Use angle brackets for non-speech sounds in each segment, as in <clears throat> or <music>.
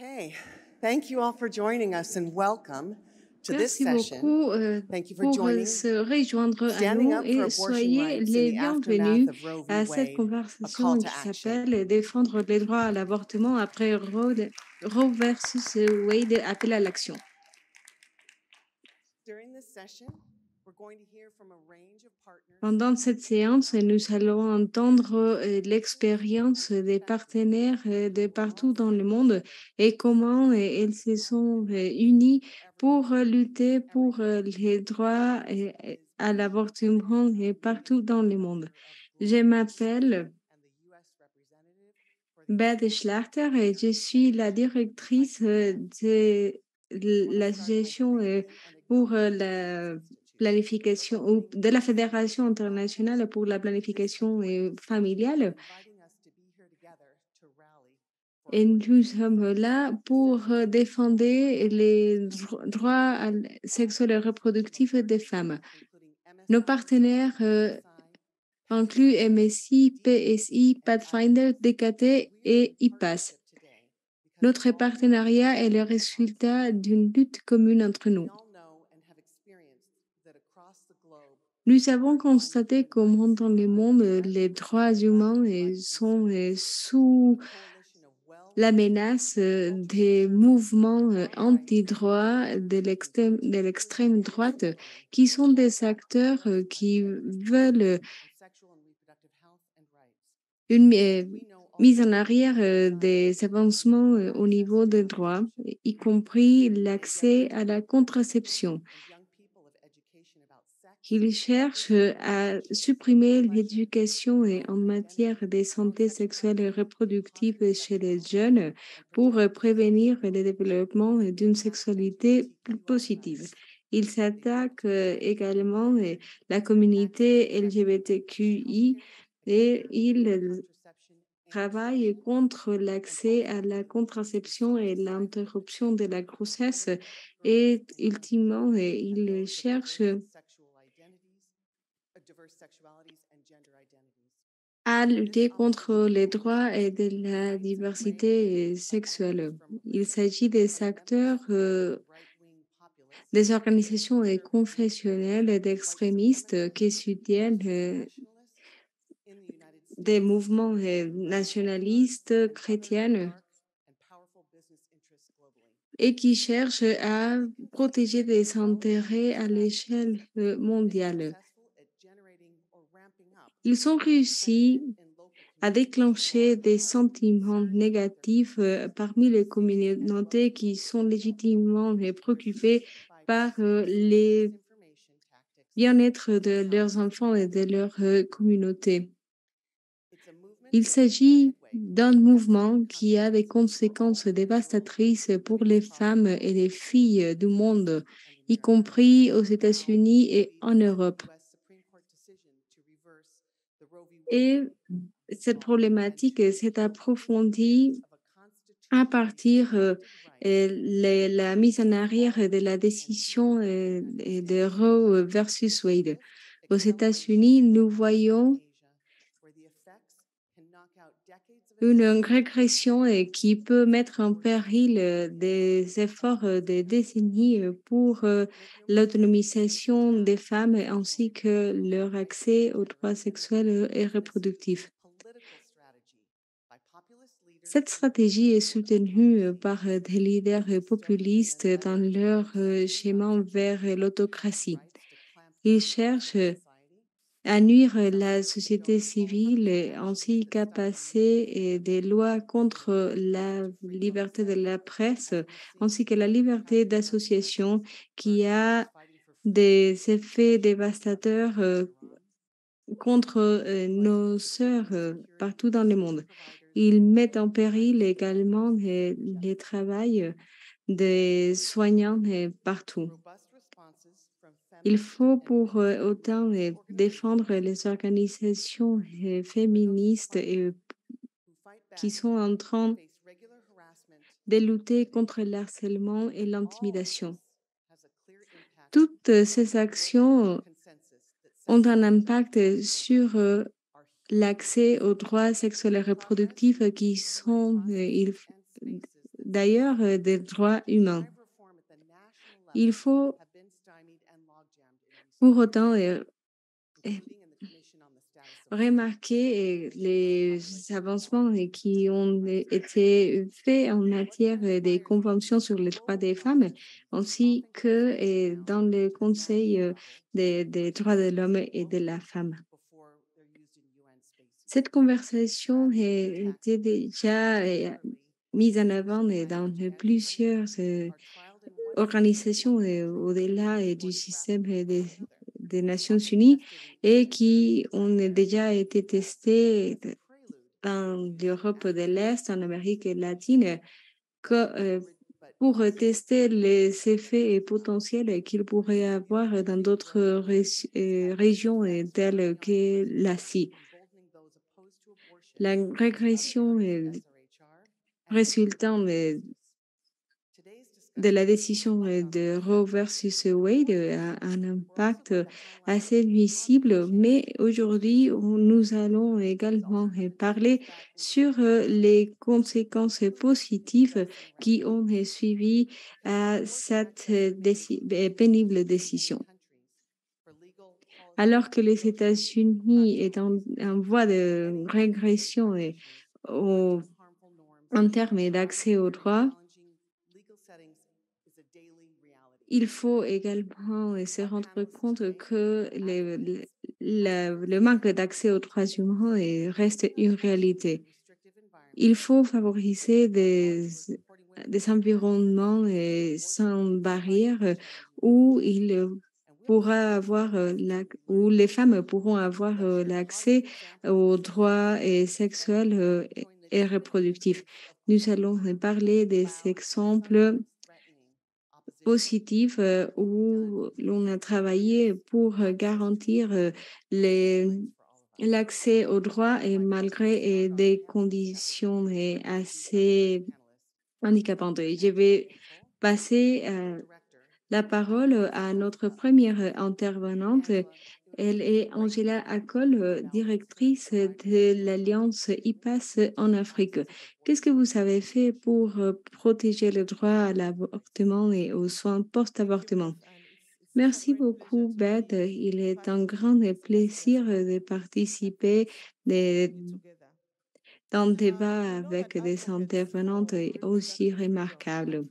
Okay, thank you all for joining us and welcome to this Merci session. beaucoup euh, Thank you for pour euh, joining. se rejoindre à Standing nous et soyez les bienvenus à cette conversation qui s'appelle Défendre les droits à l'avortement après Roe, Roe versus Wade, appel à l'action. Pendant cette séance, nous allons entendre euh, l'expérience des partenaires euh, de partout dans le monde et comment euh, ils se sont unis pour lutter pour les droits à l'avortement partout dans le monde. Je m'appelle Beth Schlachter et je suis la directrice de l'association euh, pour la planification ou de la Fédération internationale pour la planification familiale. Et nous sommes là pour euh, défendre les dro- droits sexuels et reproductifs des femmes. Nos partenaires euh, incluent MSI, PSI, Pathfinder, DKT et IPAS. Notre partenariat est le résultat d'une lutte commune entre nous. Nous avons constaté comment dans le monde, les droits humains euh, sont euh, sous la menace euh, des mouvements anti-droits de l'extrême droite, qui sont des acteurs qui veulent une mise en arrière des avancements au niveau des droits, y compris l'accès à la contraception. Ils cherchent euh, à supprimer l'éducation en matière de santé sexuelle et reproductive chez les jeunes pour euh, prévenir le développement d'une sexualité plus positive. Ils s'attaquent euh, également euh, la communauté LGBTQI et ils travaillent contre l'accès à la contraception et l'interruption de la grossesse et ultimement, ils cherchent à lutter contre les droits et de la diversité sexuelle. Il s'agit des acteurs, euh, des organisations confessionnelles et d'extrémistes qui soutiennent euh, des mouvements euh, nationalistes chrétiens et qui cherchent à protéger des intérêts à l'échelle mondiale. Ils ont réussi à déclencher des sentiments négatifs euh, parmi les communautés qui sont légitimement préoccupées par euh, les bien-être de leurs enfants et de leur euh, communauté. Il s'agit d'un mouvement qui a des conséquences dévastatrices pour les femmes et les filles du monde, y compris aux États-Unis et en Europe. Et cette problématique s'est approfondie à partir euh, euh, la mise en arrière de la décision euh, de Roe versus Wade. Aux États-Unis, nous voyons une régression qui peut mettre en péril euh, des efforts euh, de décennies euh, pour l'autonomisation des femmes ainsi que leur accès aux droits sexuels et reproductifs. Cette stratégie est soutenue par des leaders populistes dans leur chemin vers l'autocratie. Ils cherchent à nuire la société civile euh, ainsi qu'à passer euh, des lois contre la liberté de la presse ainsi que la liberté d'association qui a des effets dévastateurs euh, contre euh, nos sœurs euh, partout dans le monde. Ils mettent en péril également les travails des soignants euh, partout. Il faut pour euh, autant euh, défendre les organisations euh, féministes et qui sont en train de lutter contre le harcèlement et l'intimidation. Toutes euh, ces actions ont un impact sur euh, l'accès aux droits sexuels et reproductifs qui sont euh, il- d'ailleurs euh, des droits humains. Il faut pour autant euh, eh, remarquer les avancements qui ont été faits en matière des conventions sur les droits des femmes, ainsi que dans le Conseil des, des droits de l'homme et de la femme. Cette conversation était déjà mise en avant dans plusieurs organisations au-delà du système des, des Nations Unies et qui ont déjà été testées dans l'Europe de l'Est, en Amérique latine, euh, pour tester les effets potentiels qu'il pourrait avoir dans d'autres euh, régions telles que l'Asie. La régression euh, résultant de la décision de Roe versus Wade a un impact assez visible, mais aujourd'hui, nous allons également parler sur les conséquences positives qui ont suivi à cette pénible décision. Alors que les États-Unis est en, voie de régression en termes d'accès aux droits, il faut également se rendre compte que le, manque d'accès aux droits humains reste une réalité. Il faut favoriser des, environnements sans barrière où il pourra avoir la, où les femmes pourront avoir l'accès aux droits sexuels et reproductifs. Nous allons parler des exemples euh, où l'on a travaillé pour euh, garantir euh, l'accès aux droits et malgré des conditions assez handicapantes. Je vais passer la parole à notre première intervenante elle est Angela Akol, directrice de l'Alliance IPAS en Afrique. Qu'est-ce que vous avez fait pour protéger le droit à l'avortement et aux soins post-avortement? Merci beaucoup, Beth. Il est un grand plaisir de participer dans le débat avec des intervenantes aussi remarquables.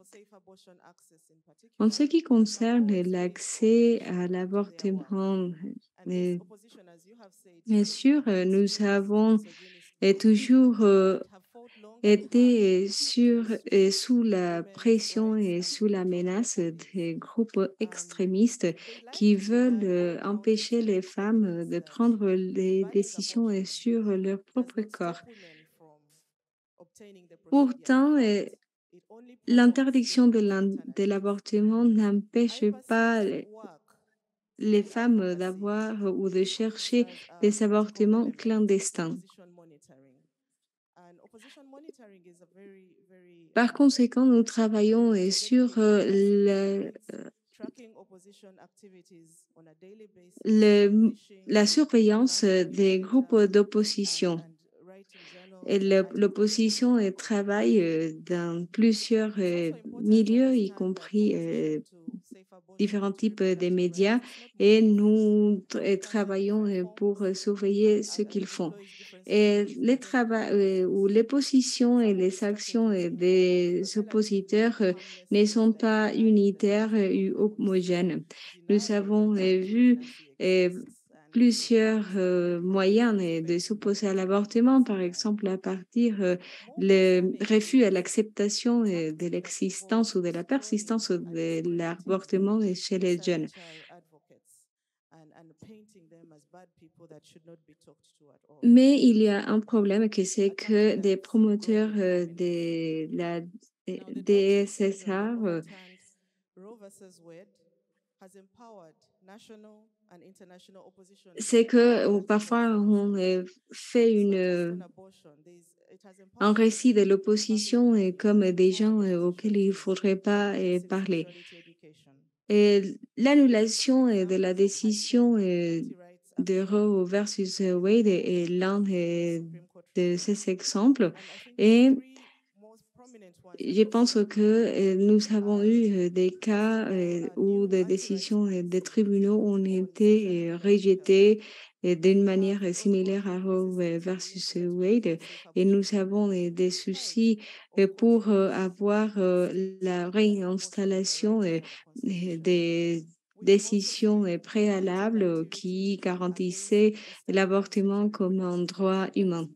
En ce qui concerne l'accès à l'avortement, bien sûr, nous avons toujours été sur, sous la pression et sous la menace des groupes extrémistes qui veulent empêcher les femmes de prendre les décisions sur leur propre corps. Pourtant, l'interdiction de l'avortement n'empêche pas les femmes d'avoir ou de chercher des avortements clandestins. Par conséquent, nous travaillons sur le, le, la surveillance des groupes d'opposition L'opposition travaille dans plusieurs milieux, y compris différents types de médias, et nous travaillons pour surveiller ce qu'ils font. Et les travaux ou les positions et les actions des oppositeurs ne sont pas unitaires ou homogènes. Nous avons vu plusieurs euh, moyens de s'opposer à l'avortement, par exemple à partir euh, refus à l'acceptation euh, de l'existence ou de la persistance de l'avortement chez les jeunes. Mais il y a un problème que c'est que des promoteurs de la DSSR c'est que parfois on fait une, un récit de l'opposition comme des gens auxquels il ne faudrait pas parler. Et l'annulation de la décision de Roe versus Wade est l'un de ces exemples. Et je pense que euh, nous avons eu euh, des cas euh, où des décisions des tribunaux ont été rejetées d'une manière similaire à Roe versus Wade et nous avons des soucis pour avoir la réinstallation des décisions préalables qui garantissaient l'avortement comme un droit humain.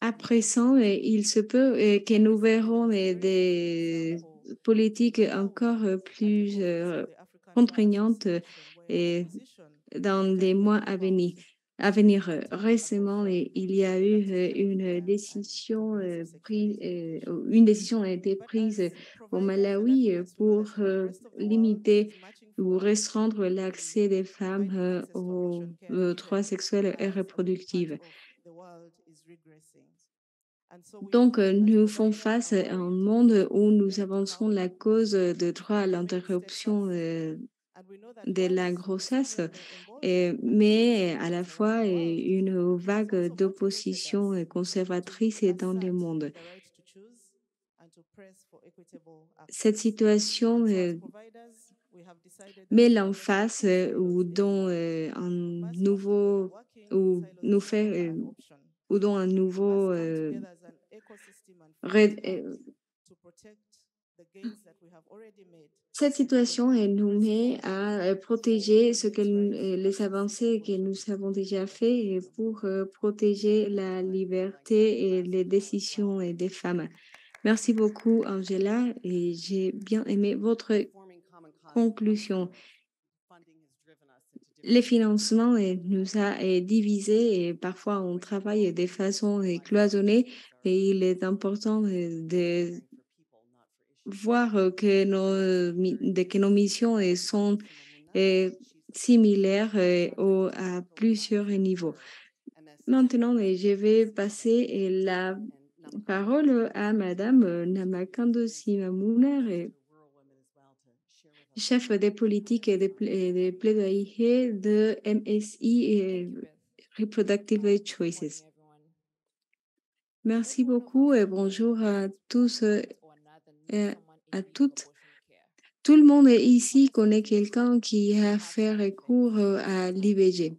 À présent, il se peut que nous verrons des politiques encore plus euh, contraignantes dans les mois à venir. À venir. Euh, Récemment, il y a eu euh, une décision euh, prise, une décision a été prise au Malawi pour limiter ou restreindre l'accès des femmes aux, droits sexuels et reproductifs. Donc, nous faisons face à un monde où nous avançons la cause de droit à l'interruption de la grossesse, et- mais à la fois euh, une vague d'opposition euh, conservatrice dans le monde. Cette situation euh, met l'emphase euh, ou dont euh, un nouveau ou nous fait euh, ou dont un nouveau euh, euh, cette situation nous met à euh, protéger ce que euh, les avancées que nous avons déjà fait et pour euh, protéger la liberté et les décisions des femmes. Merci beaucoup, Angela, et j'ai bien aimé votre conclusion. Les financements euh, nous a divisés et parfois on travaille de façon cloisonnée et il est important de voir euh, que nos, que nos missions sont euh, similaires au- à plusieurs niveaux. Maintenant, euh, je vais passer la parole à Madame euh, Namakando Simamouner, chef des politiques et des plaidoyers de MSI Reproductive Choices. Merci beaucoup et bonjour à tous à toutes. Tout le monde ici connaît quelqu'un qui a fait recours euh, à l'IVG.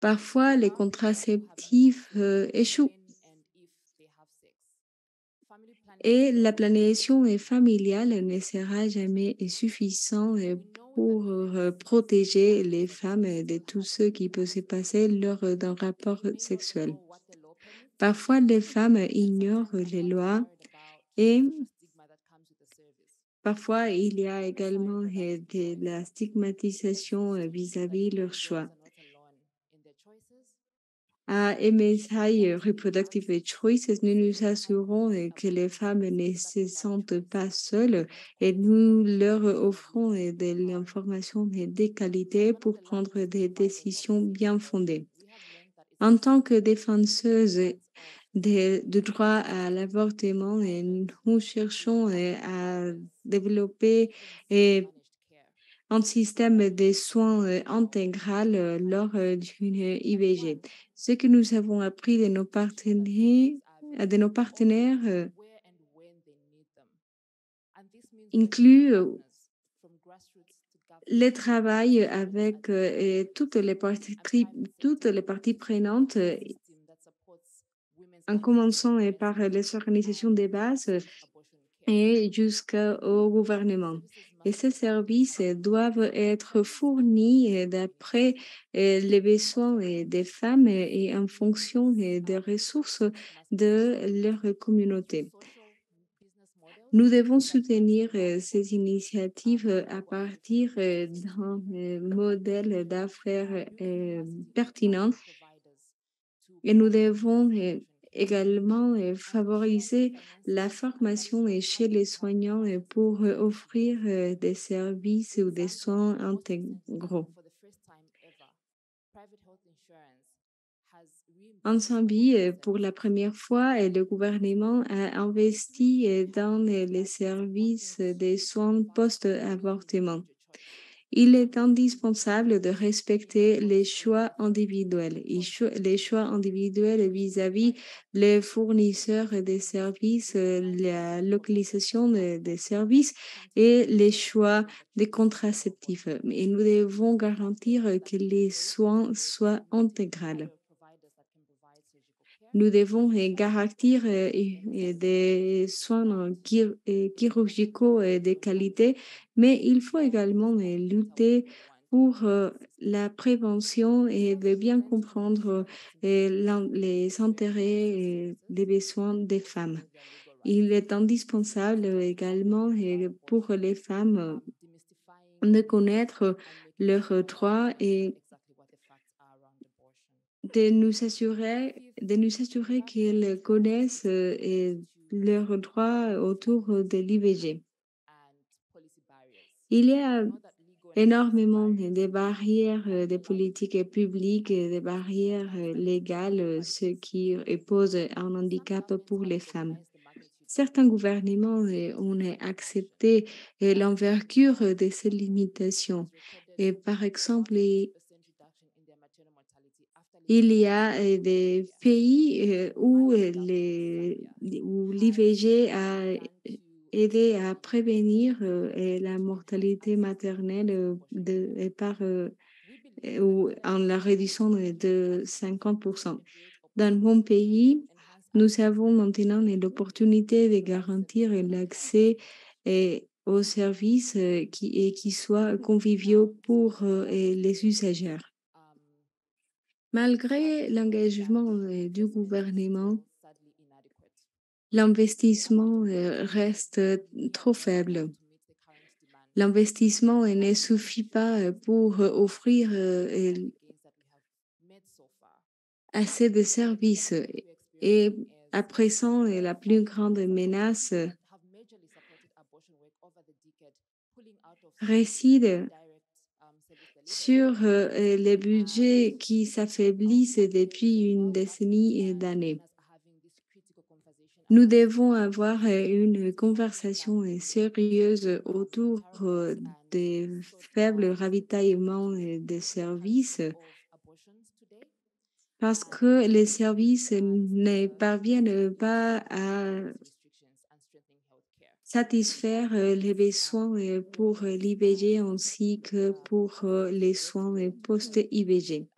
Parfois, les contraceptifs euh, échouent et la planification euh, familiale ne sera jamais suffisante euh, pour euh, protéger les femmes euh, de tout ce qui peut se passer lors euh, d'un rapport sexuel. Parfois, les femmes ignorent les lois et parfois, il y a également de la stigmatisation euh, vis-à-vis de leur choix. À MSI Reproductive Choices, nous nous assurons euh, que les femmes ne se sentent pas seules et nous leur offrons euh, de l'information de qualité pour prendre des décisions bien fondées. En tant que défenseuse de, droit à l'avortement, euh, nous cherchons euh, à développer un système de soins euh, intégral euh, lors d'une IVG. Ce que nous avons appris de nos partenaires, inclut le travail avec et toutes les parties, prenantes, en commençant par les organisations de base et jusqu'au gouvernement. Et ces services doivent être fournis d'après euh, les besoins des femmes et en fonction des ressources de leur communauté. Nous devons soutenir euh, ces initiatives euh, à partir d'un modèle d'affaires pertinent et nous devons également euh, favoriser la formation chez les soignants euh, pour euh, offrir des services ou des soins intégraux. En Zambie, pour la première fois, le gouvernement a investi dans les services des soins post-avortement. Il est indispensable de respecter les choix individuels. Les choix individuels vis-à-vis les fournisseurs des services, la localisation des services et les choix des contraceptifs. Et nous devons garantir que les soins soient intégraux. Nous devons garantir des soins chirurgicaux de qualité, mais il faut également lutter pour la prévention et de bien comprendre les intérêts et les besoins des femmes. Il est indispensable également pour les femmes de connaître leurs droits et de nous assurer, de nous assurer qu'ils connaissent leurs droits autour de l'IVG. Il y a énormément de barrières de politiques publiques, des barrières légales, ce qui pose un handicap pour les femmes. Certains gouvernements ont accepté l'envergure de ces limitations. Et par exemple, il y a des pays où l'IVG a aidé à prévenir la mortalité maternelle par, ou en la réduisant de 50%. Dans mon pays, nous avons maintenant l'opportunité de garantir l'accès aux services qui, qui soient conviviaux pour les usagers. Malgré l'engagement du gouvernement, l'investissement reste trop faible. L'investissement ne suffit pas pour offrir assez de services. Et à présent, la plus grande menace réside sur les budgets qui s'affaiblissent depuis une décennie d'années. Nous devons avoir une conversation sérieuse autour des faibles ravitaillements des services parce que les services ne parviennent pas à satisfaire les besoins pour l'IVG ainsi que pour les soins post-IVG.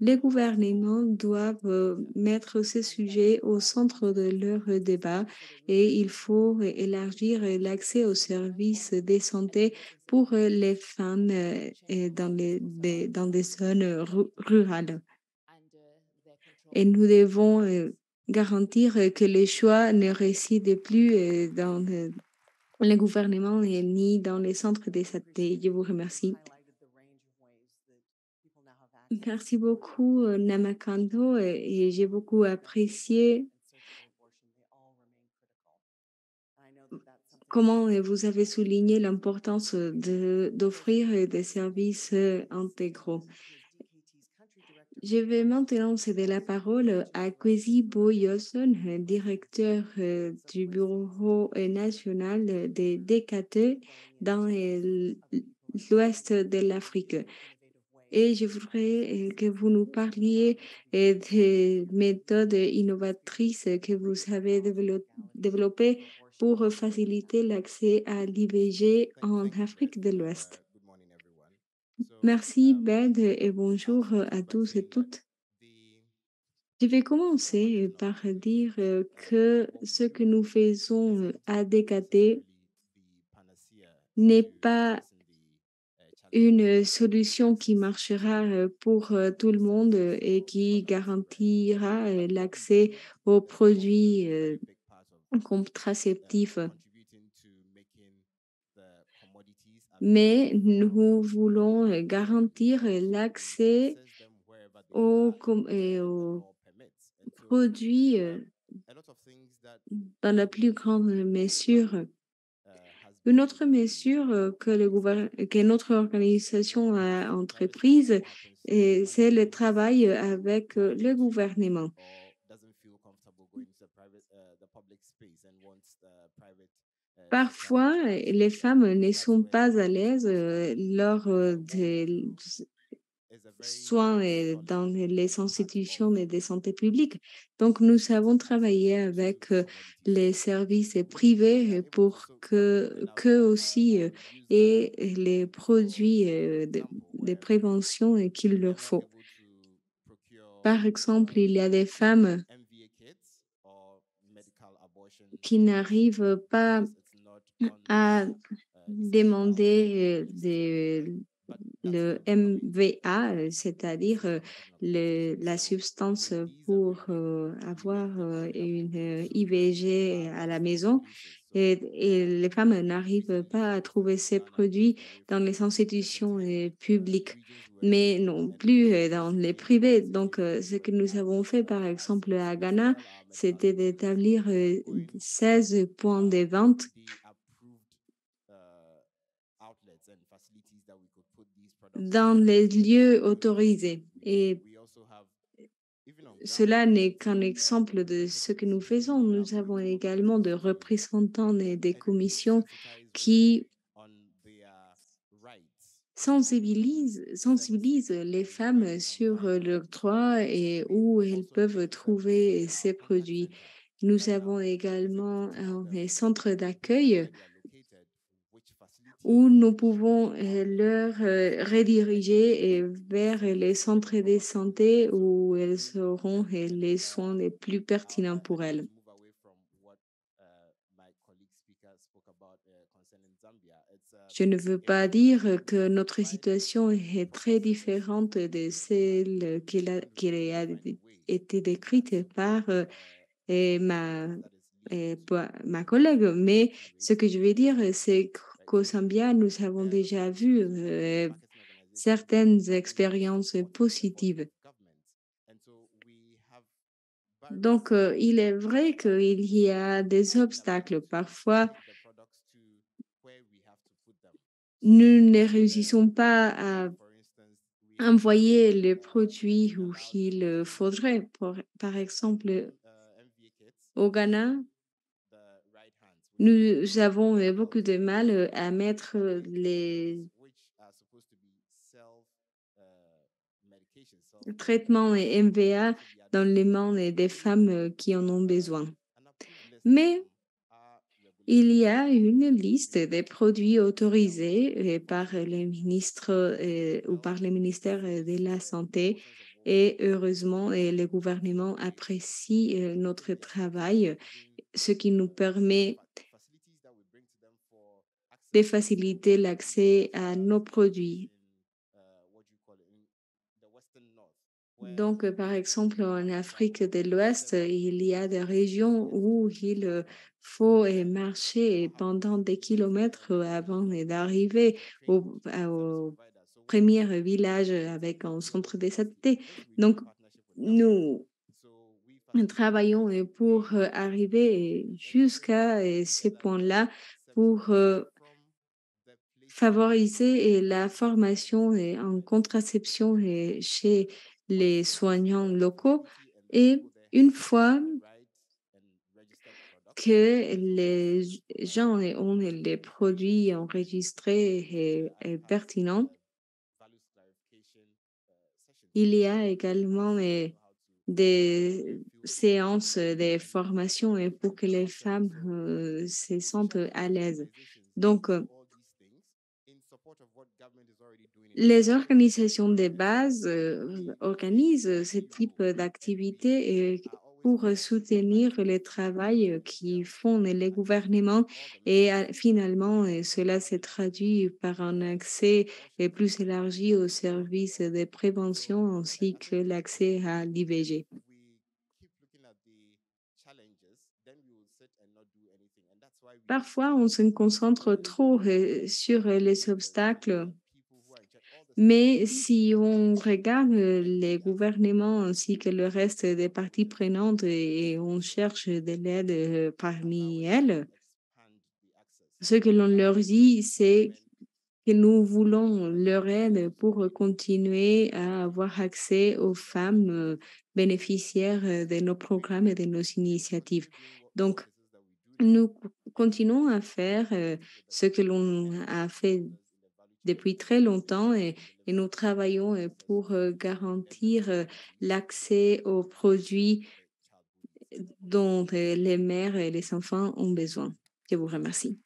Les gouvernements doivent mettre ce sujet au centre de leur débat et il faut élargir l'accès aux services de santé pour les femmes dans, les, dans des zones rurales. Et nous devons garantir que les choix ne résident plus dans les gouvernements ni dans les centres de santé. Je vous remercie. Merci beaucoup, Namakando, et j'ai beaucoup apprécié comment vous avez souligné l'importance d'offrir des services intégraux. Je vais maintenant céder la parole à Kwesi Boyoson, directeur du Bureau national des DKT dans l'ouest de l'Afrique. Et je voudrais que vous nous parliez des méthodes innovatrices que vous avez développées pour faciliter l'accès à l'IVG en Afrique de l'Ouest. Merci, Bed, et bonjour à tous et toutes. Je vais commencer par dire que ce que nous faisons à DKT n'est pas une solution qui marchera pour tout le monde et qui garantira l'accès aux produits contraceptifs. Mais nous voulons garantir l'accès aux, produits dans la plus grande mesure. Une autre mesure que, le que notre organisation a entreprise, c'est le travail avec le gouvernement. Parfois, les femmes ne sont pas à l'aise euh, lors euh, des soins dans les institutions de santé publique. Donc, nous avons travaillé avec euh, les services privés pour que aussi aient les produits de, de prévention qu'il leur faut. Par exemple, il y a des femmes qui n'arrivent pas euh, des le MVA, euh, c'est-à-dire euh, la substance pour euh, avoir euh, une euh, IVG à la maison. Et, et les femmes n'arrivent pas à trouver ces produits dans les institutions euh, publiques, mais non plus euh, dans les privés. Donc, euh, ce que nous avons fait, par exemple, à Ghana, c'était d'établir euh, 16 points de vente dans les lieux autorisés. Et cela n'est qu'un exemple de ce que nous faisons. Nous avons également des représentants et des commissions qui sensibilisent, sensibilisent les femmes sur leurs droits et où elles peuvent trouver ces produits. Nous avons également un centre d'accueil où nous pouvons euh, leur euh, rediriger euh, vers les centres de santé où elles auront les soins les plus pertinents pour elles. Je ne veux pas dire que notre situation est très différente de celle qui a, qui a été décrite par ma, collègue, mais ce que je veux dire, c'est qu'au Zambia, nous avons déjà vu euh, certaines expériences positives. Donc, euh, il est vrai qu'il y a des obstacles. Parfois, nous ne réussissons pas à envoyer les produits où il faudrait. Par exemple, au Ghana, nous avons beaucoup de mal euh, à mettre euh, les traitements et MVA dans les mains des femmes euh, qui en ont besoin. Mais il y a une liste des produits autorisés par les ministres ou par le ministère euh, de la Santé et heureusement, le gouvernement apprécie notre travail, ce qui nous permet de faciliter l'accès à nos produits. Donc, euh, par exemple, en Afrique de l'Ouest, il y a des régions où il faut marcher pendant des kilomètres avant d'arriver au, au premier village avec un centre de santé. Donc, nous travaillons pour arriver jusqu'à ce point-là pour euh, favoriser la formation en contraception chez les soignants locaux. Et une fois que les gens ont les produits enregistrés et, pertinents, il y a également des séances de formation pour que les femmes euh, se sentent à l'aise. Donc, euh, les organisations de base euh, organisent ce type d'activités euh, pour soutenir le travail qui font les gouvernements. et euh, finalement, cela se traduit par un accès plus élargi aux services de prévention ainsi que l'accès à l'IVG. Parfois, on se concentre trop euh, sur les obstacles mais si on regarde euh, les gouvernements ainsi que le reste des parties prenantes et on cherche de l'aide euh, parmi elles, ce que l'on leur dit, c'est que nous voulons leur aide pour continuer à avoir accès aux femmes bénéficiaires de nos programmes et de nos initiatives. Donc, Nous continuons à faire euh, ce que l'on a fait depuis très longtemps et, et nous travaillons euh, pour euh, garantir l'accès aux produits dont les mères et les enfants ont besoin. Je vous remercie.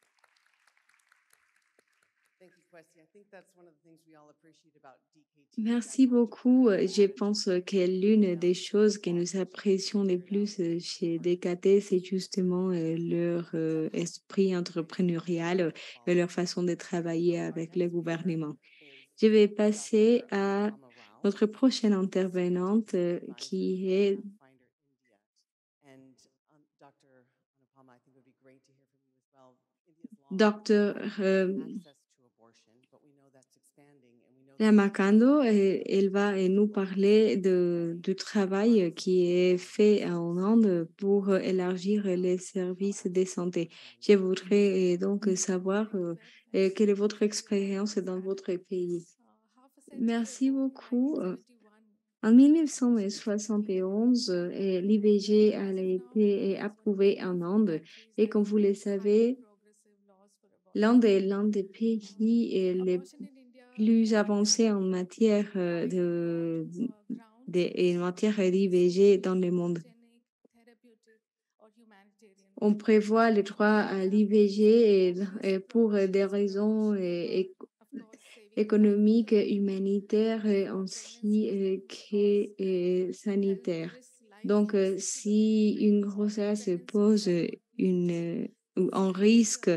Merci beaucoup. Euh, Je pense euh, que l'une des choses que nous apprécions le plus euh, chez DKT, c'est justement leur esprit entrepreneurial et leur façon de travailler avec le gouvernement. Je vais passer à notre prochaine intervenante qui est Dr. et elle va euh, nous parler du travail qui est fait en Inde pour élargir les services de santé. Je voudrais euh, donc savoir euh, quelle est votre expérience dans votre pays. Merci beaucoup. En 1971, euh, l'IVG a été approuvé en Inde et comme vous le savez, l'Inde est l'un des pays les plus avancés en matière euh, de, en matière d'IVG dans le monde. On prévoit le droit à l'IVG pour des raisons et, économiques, humanitaires ainsi euh, que euh, sanitaires. Donc, euh, si une grossesse pose une, ou un risque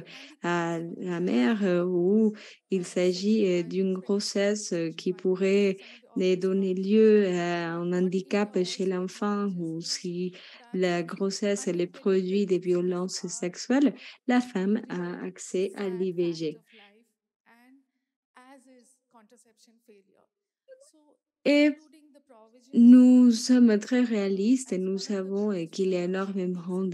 à la mère ou il s'agit d'une grossesse qui pourrait donner lieu à un handicap chez l'enfant ou si la grossesse est le produit de violences sexuelles, la femme a accès à l'IVG. Nous sommes très réalistes et nous savons qu'il y a énormément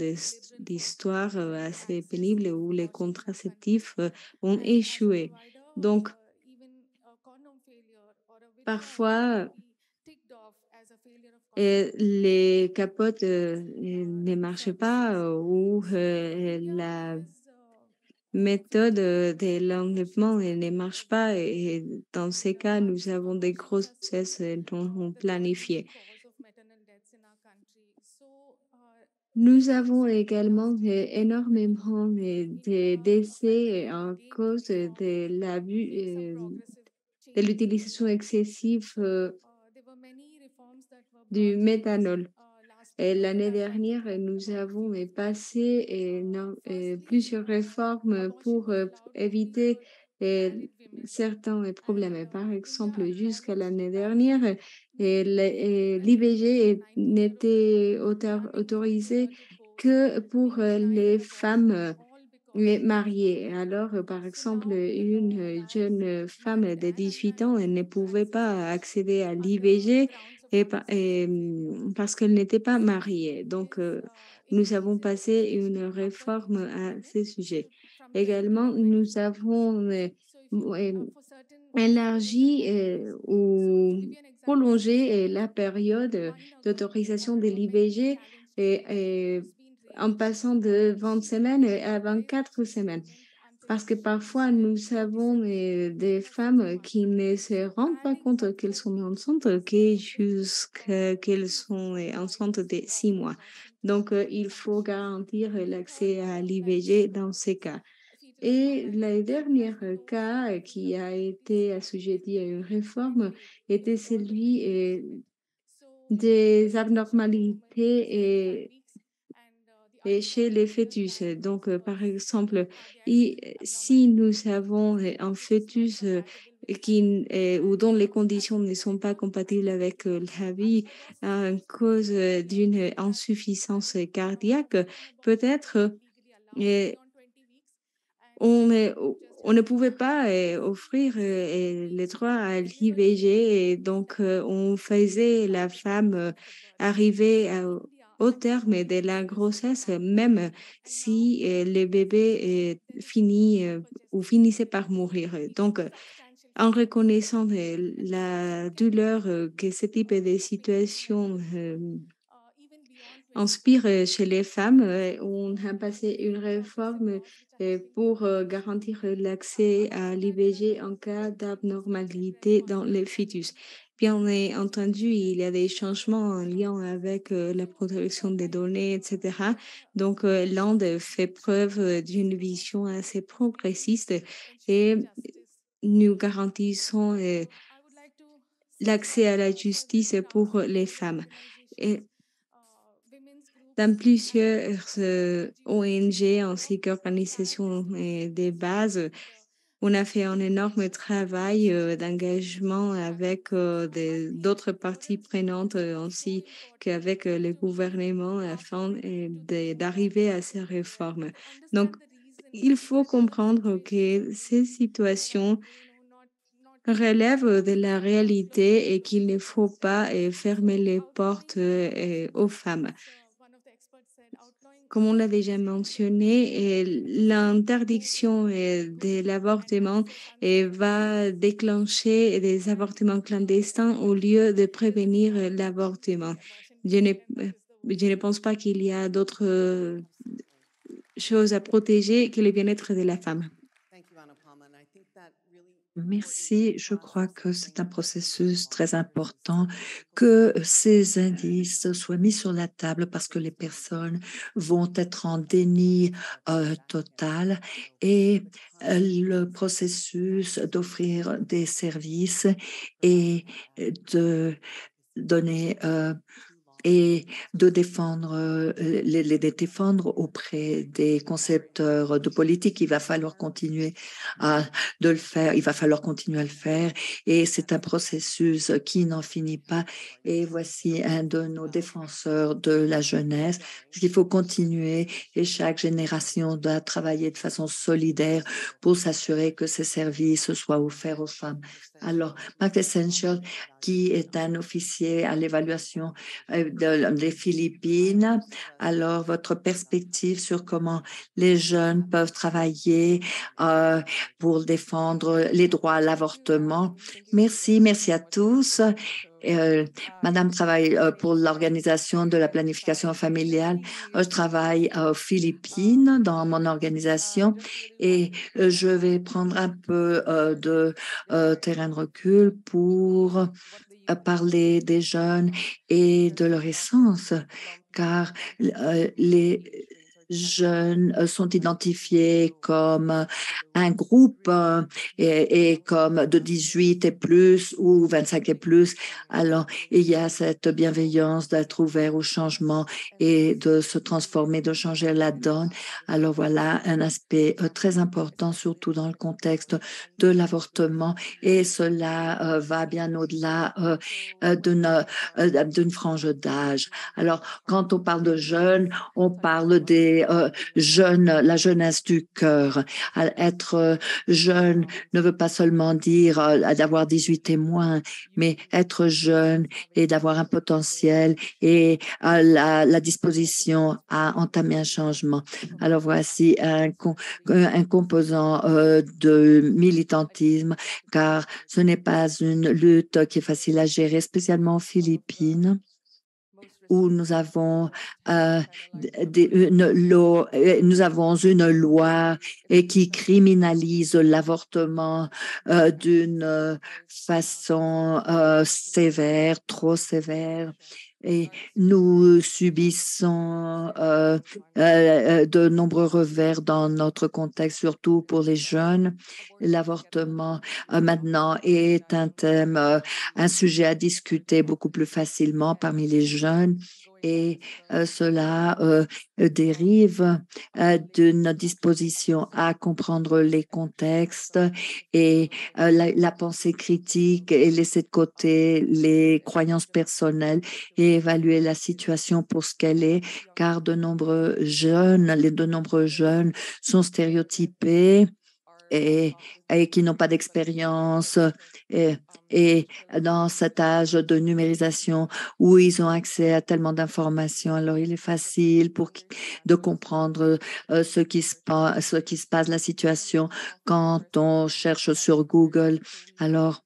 d'histoires assez pénibles où les contraceptifs ont échoué. Donc, parfois, les capotes euh, ne marchent pas euh, ou euh, la méthode de l'enlèvement ne marche pas et dans ces cas, nous avons des grossesses non planifiées. Nous avons également énormément de décès à cause de l'abus, de l'utilisation excessive du méthanol. L'année dernière, nous avons passé plusieurs réformes pour éviter certains problèmes. Par exemple, jusqu'à l'année dernière, l'IVG n'était autorisé que pour les femmes mariées. Alors, par exemple, une jeune femme de 18 ans ne pouvait pas accéder à l'IVG et, parce qu'elle n'était pas mariée. Donc, euh, nous avons passé une réforme à ce sujet. Également, nous avons euh, élargi euh, ou prolongé la période d'autorisation de l'IVG en passant de 20 semaines à 24 semaines parce que parfois nous avons des femmes qui ne se rendent pas compte qu'elles sont enceintes jusqu'à qu'elles sont enceintes de six mois. Donc, il faut garantir l'accès à l'IVG dans ces cas. Et le dernier cas qui a été assujetti à une réforme était celui des abnormalités et et chez les fœtus. Donc, euh, par exemple, si nous avons un fœtus euh, qui, euh, ou dont les conditions ne sont pas compatibles avec la vie à cause d'une insuffisance cardiaque, peut-être on, on, ne pouvait pas offrir les droits à l'IVG et donc on faisait la femme arriver à au terme de la grossesse, même si le bébé finit ou finissait par mourir. Donc, en reconnaissant la douleur que ce type de situation inspire chez les femmes. On a passé une réforme pour garantir l'accès à l'IVG en cas d'abnormalité dans le fœtus. Bien entendu, il y a des changements en lien avec la protection des données, etc. Donc, l'Inde fait preuve d'une vision assez progressiste et nous garantissons l'accès à la justice pour les femmes. Dans plusieurs ONG ainsi qu'organisations des bases, on a fait un énorme travail d'engagement avec d'autres parties prenantes ainsi qu'avec le gouvernement afin d'arriver à ces réformes. Donc, il faut comprendre que ces situations relèvent de la réalité et qu'il ne faut pas fermer les portes aux femmes. Comme on l'a déjà mentionné, l'interdiction de l'avortement va déclencher des avortements clandestins au lieu de prévenir l'avortement. Je ne, je ne pense pas qu'il y a d'autres choses à protéger que le bien-être de la femme. Merci. Je crois que c'est un processus très important que ces indices soient mis sur la table parce que les personnes vont être en déni euh, total et euh, le processus d'offrir des services et de donner euh, et de défendre, euh, les, les, défendre auprès des concepteurs de politique. Il va falloir continuer à de le faire. Il va falloir continuer à le faire. Et c'est un processus qui n'en finit pas. Et voici un de nos défenseurs de la jeunesse. Il faut continuer et chaque génération doit travailler de façon solidaire pour s'assurer que ces services soient offerts aux femmes. Alors, Mark Essential, qui est un officier à l'évaluation des Philippines. Alors, votre perspective sur comment les jeunes peuvent travailler euh, pour défendre les droits à l'avortement. Merci, merci à tous. Euh, Madame travaille euh, pour l'organisation de la planification familiale. je travaille aux Philippines dans mon organisation et je vais prendre un peu de terrain de recul pour parler des jeunes et de leur essence, car les jeunes euh, sont identifiés comme un groupe euh, et, comme de 18 et plus ou 25 et plus. Alors, il y a cette bienveillance d'être ouvert au changement et de se transformer, de changer la donne. Alors voilà un aspect euh, très important, surtout dans le contexte de l'avortement. Et cela va bien au-delà d'une frange d'âge. Alors, quand on parle de jeunes, on parle des euh, jeune, la jeunesse du cœur. Être euh, jeune ne veut pas seulement dire euh, d'avoir 18 et moins, mais être jeune et d'avoir un potentiel et la, la, disposition à entamer un changement. Alors voici un composant de militantisme, car ce n'est pas une lutte qui est facile à gérer, spécialement aux Philippines où nous avons euh, une loi, euh, nous avons une loi qui criminalise l'avortement euh, d'une façon sévère, trop sévère et nous subissons euh, euh, de nombreux revers dans notre contexte, surtout pour les jeunes. L'avortement euh, maintenant est un thème, un sujet à discuter beaucoup plus facilement parmi les jeunes et euh, cela euh, dérive euh, d'une disposition à comprendre les contextes et la, pensée critique et laisser de côté les croyances personnelles et évaluer la situation pour ce qu'elle est, car de nombreux jeunes, les de nombreux jeunes sont stéréotypés et, et qui n'ont pas d'expérience et, et, dans cet âge de numérisation où ils ont accès à tellement d'informations, alors il est facile pour de comprendre euh, ce qui se passe, ce qui se passe, la situation quand on cherche sur Google. Alors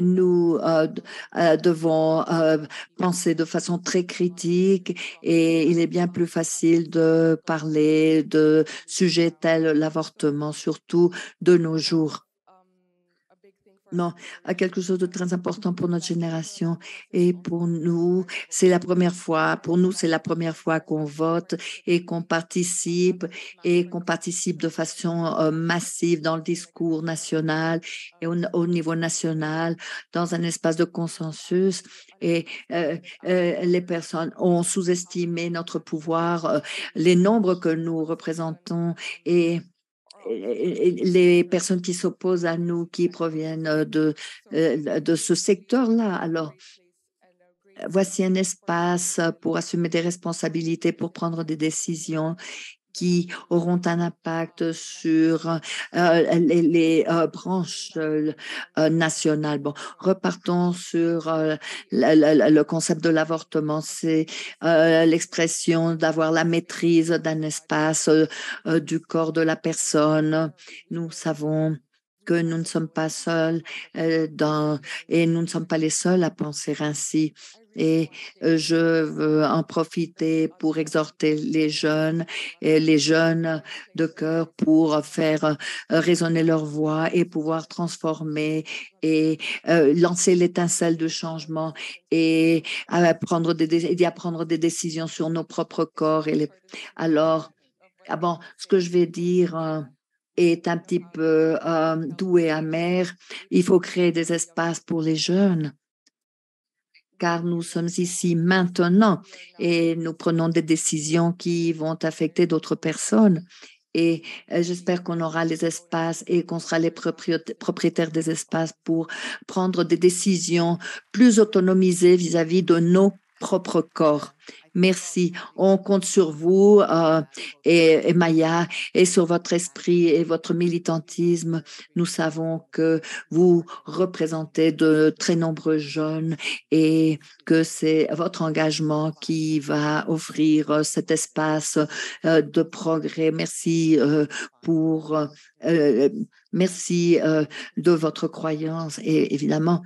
nous euh, euh, devons euh, penser de façon très critique et il est bien plus facile de parler de sujets tels l'avortement, surtout de nos jours non, à quelque chose de très important pour notre génération. Et pour nous, c'est la première fois, pour nous, c'est la première fois qu'on vote et qu'on participe et qu'on participe de façon euh, massive dans le discours national et au, niveau national, dans un espace de consensus. Et euh, euh, les personnes ont sous-estimé notre pouvoir, les nombres que nous représentons et les personnes qui s'opposent à nous, qui proviennent de, euh, de ce secteur-là. Alors, voici un espace pour assumer des responsabilités, pour prendre des décisions qui auront un impact sur euh, les, euh, branches euh, nationales. Bon, repartons sur le concept de l'avortement. C'est l'expression d'avoir la maîtrise d'un espace du corps de la personne. Nous savons que nous ne sommes pas seuls dans, et nous ne sommes pas les seuls à penser ainsi. Et je veux en profiter pour exhorter les jeunes et les jeunes de cœur pour faire résonner leur voix et pouvoir transformer et lancer l'étincelle de changement et prendre des, des décisions sur nos propres corps. Et. Alors, ah bon, ce que je vais dire est un petit peu doux et amer. Il faut créer des espaces pour les jeunes car nous sommes ici maintenant et nous prenons des décisions qui vont affecter d'autres personnes. Et euh, j'espère qu'on aura les espaces et qu'on sera les propriétaires des espaces pour prendre des décisions plus autonomisées vis-à-vis -vis de nos propres corps. Merci. On compte sur vous euh, et, Maya et sur votre esprit et votre militantisme. Nous savons que vous représentez de très nombreux jeunes et que c'est votre engagement qui va offrir cet espace euh, de progrès. Merci euh, pour Merci de votre croyance et évidemment,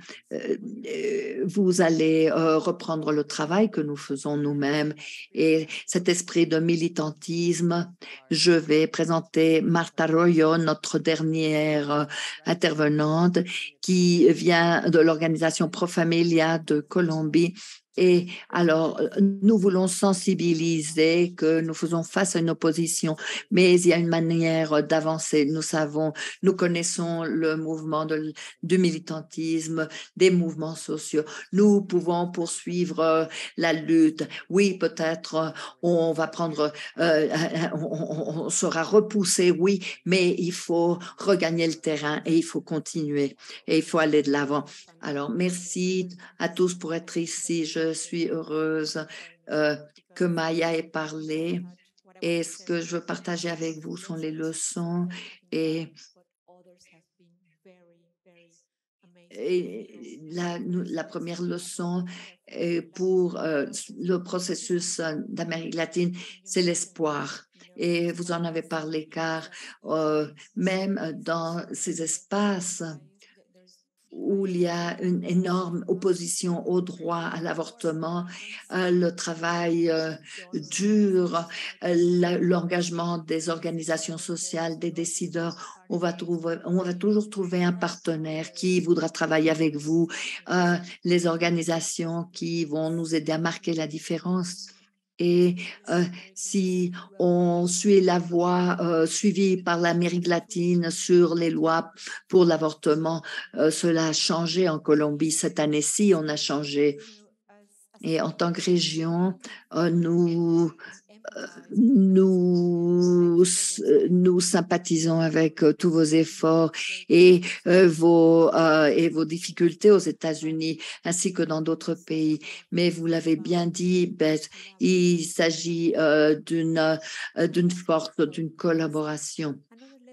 vous allez reprendre le travail que nous faisons nous-mêmes et cet esprit de militantisme. Je vais présenter Marta Royo, notre dernière intervenante, qui vient de l'organisation Profamilia de Colombie et alors, nous voulons sensibiliser que nous faisons face à une opposition, mais il y a une manière d'avancer. Nous savons, nous connaissons le mouvement du militantisme, des mouvements sociaux. Nous pouvons poursuivre la lutte. Oui, peut-être on va prendre, euh, on, sera repoussé, oui, mais il faut regagner le terrain et il faut continuer et il faut aller de l'avant. Alors, merci à tous pour être ici. Suis heureuse euh, que Maya ait parlé. Et ce que je veux partager avec vous sont les leçons et, la, première leçon pour euh, le processus d'Amérique latine, c'est l'espoir. Et vous en avez parlé car euh, même dans ces espaces, où il y a une énorme opposition au droit à l'avortement, euh, le travail euh, dur, euh, l'engagement des organisations sociales, des décideurs. On va, trouver, on va toujours trouver un partenaire qui voudra travailler avec vous, les organisations qui vont nous aider à marquer la différence. Et euh, si on suit la voie euh, suivie par l'Amérique latine sur les lois pour l'avortement, euh, cela a changé en Colombie. Cette année-ci, on a changé. Et en tant que région, nous nous, nous sympathisons avec euh, tous vos efforts et euh, vos, euh, et vos difficultés aux États-Unis ainsi que dans d'autres pays. Mais vous l'avez bien dit, Beth, il s'agit d'une d'une force, d'une collaboration.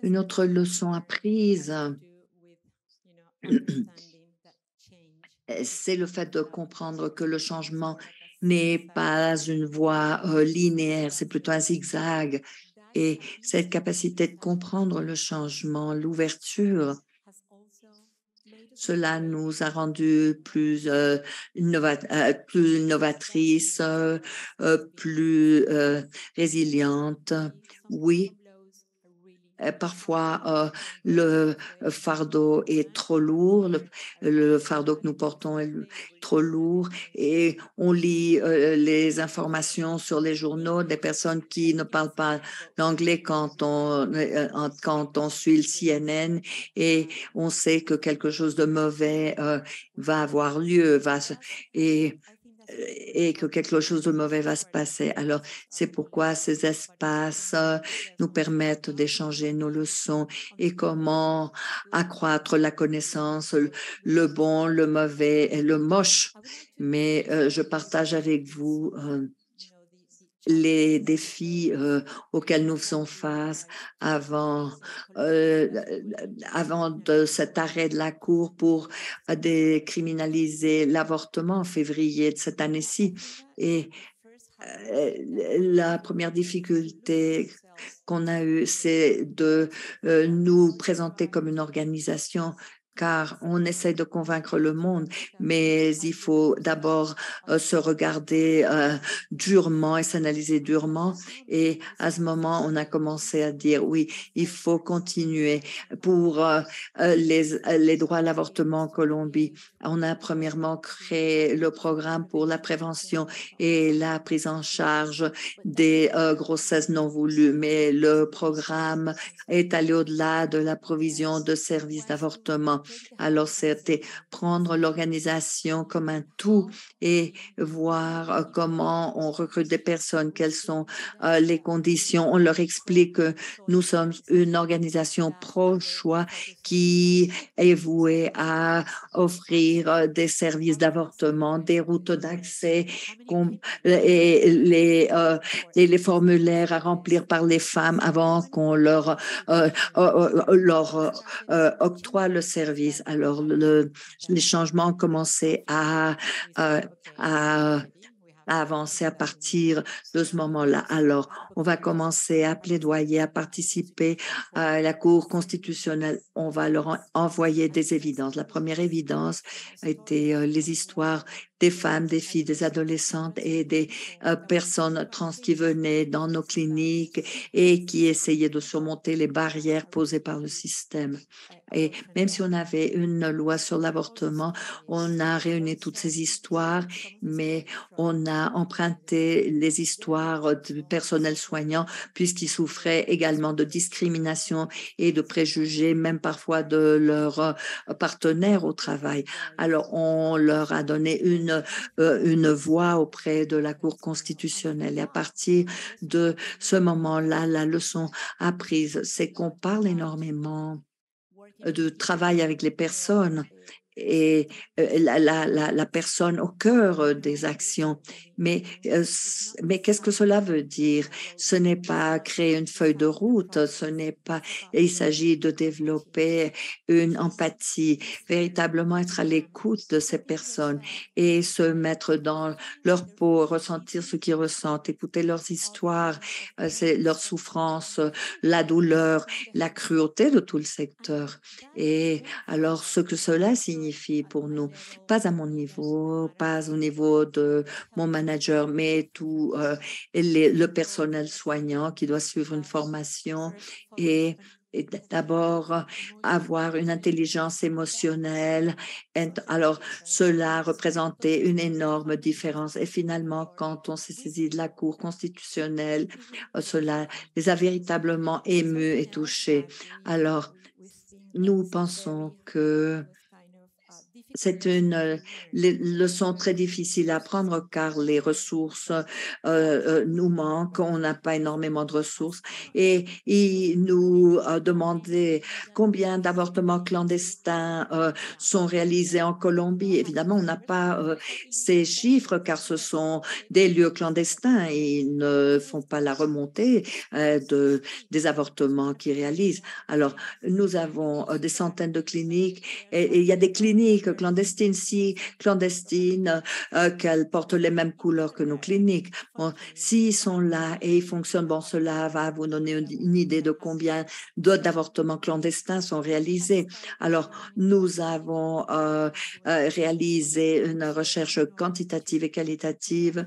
Une autre leçon apprise, <clears throat> c'est le fait de comprendre que le changement n'est pas une voie euh, linéaire, c'est plutôt un zigzag. Et cette capacité de comprendre le changement, l'ouverture, Cela nous a rendu plus, euh, euh, plus euh, plus résilientes. Oui, Parfois, euh, le fardeau est trop lourd, le, fardeau que nous portons est trop lourd et on lit euh, les informations sur les journaux des personnes qui ne parlent pas l'anglais quand on, euh, quand on suit le CNN et on sait que quelque chose de mauvais euh, va avoir lieu va et et que quelque chose de mauvais va se passer. Alors, c'est pourquoi ces espaces euh, nous permettent d'échanger nos leçons et comment accroître la connaissance, le- bon, le mauvais et le moche. Mais euh, je partage avec vous euh, les défis euh, auxquels nous faisons face avant, euh, avant cet arrêt de la Cour pour euh, décriminaliser l'avortement en février de cette année-ci. Et la première difficulté qu'on a eue, c'est de nous présenter comme une organisation car on essaie de convaincre le monde, mais il faut d'abord euh, se regarder euh, durement et s'analyser durement. Et à ce moment, on a commencé à dire, oui, il faut continuer pour euh, euh, les, euh, les droits à l'avortement en Colombie. On a premièrement créé le programme pour la prévention et la prise en charge des euh, grossesses non voulues, mais le programme est allé au-delà de la provision de services d'avortement. Alors, c'était prendre l'organisation comme un tout et voir euh, comment on recrute des personnes, quelles sont euh, les conditions. On leur explique que nous sommes une organisation pro-choix qui est vouée à offrir euh, des services d'avortement, des routes d'accès et les, formulaires à remplir par les femmes avant qu'on leur, octroie le service. Alors, le, les changements ont commencé à, à, avancer à partir de ce moment-là. Alors, on va commencer à plaidoyer, à participer à la Cour constitutionnelle. On va leur en- envoyer des évidences. La première évidence été euh, les histoires des femmes, des filles, des adolescentes et des euh, personnes trans qui venaient dans nos cliniques et qui essayaient de surmonter les barrières posées par le système. Et même si on avait une loi sur l'avortement, on a réuni toutes ces histoires, mais on a emprunté les histoires du personnel soignant puisqu'ils souffraient également de discrimination et de préjugés, même parfois de leurs euh, partenaires au travail. Alors, on leur a donné une, euh, une voix auprès de la Cour constitutionnelle. Et à partir de ce moment-là, la leçon apprise, c'est qu'on parle énormément de travail avec les personnes et euh, la, la, la, personne au cœur euh, des actions. Mais, euh, mais qu'est-ce que cela veut dire? Ce n'est pas créer une feuille de route, ce n'est pas, il s'agit de développer une empathie, véritablement être à l'écoute de ces personnes et se mettre dans leur peau, ressentir ce qu'ils ressentent, écouter leurs histoires, euh, c'est leur souffrance, euh, la douleur, la cruauté de tout le secteur. Et alors, ce que cela signifie pour nous, pas à mon niveau, pas au niveau de mon manager, mais tout euh, le personnel soignant qui doit suivre une formation et d'abord euh, avoir une intelligence émotionnelle. Alors, cela représentait une énorme différence. Et finalement, quand on s'est saisi de la Cour constitutionnelle, euh, cela les a véritablement émus et touchés. Alors, nous pensons que c'est une euh, le- leçon très difficile à apprendre car les ressources euh, euh, nous manquent, on n'a pas énormément de ressources et il nous a demandé combien d'avortements clandestins euh, sont réalisés en Colombie. Évidemment, on n'a <laughs> pas euh, ces chiffres car ce sont des lieux clandestins et ils ne font pas la remontée euh, de, des avortements qu'ils réalisent. Alors, nous avons euh, des centaines de cliniques et, et il y a des cliniques clandestines, si clandestines euh, qu'elles portent les mêmes couleurs que nos cliniques. Bon, s'ils sont là et ils fonctionnent, bon, cela va vous donner une, idée de combien d'avortements clandestins sont réalisés. Alors, nous avons euh, euh, réalisé une recherche quantitative et qualitative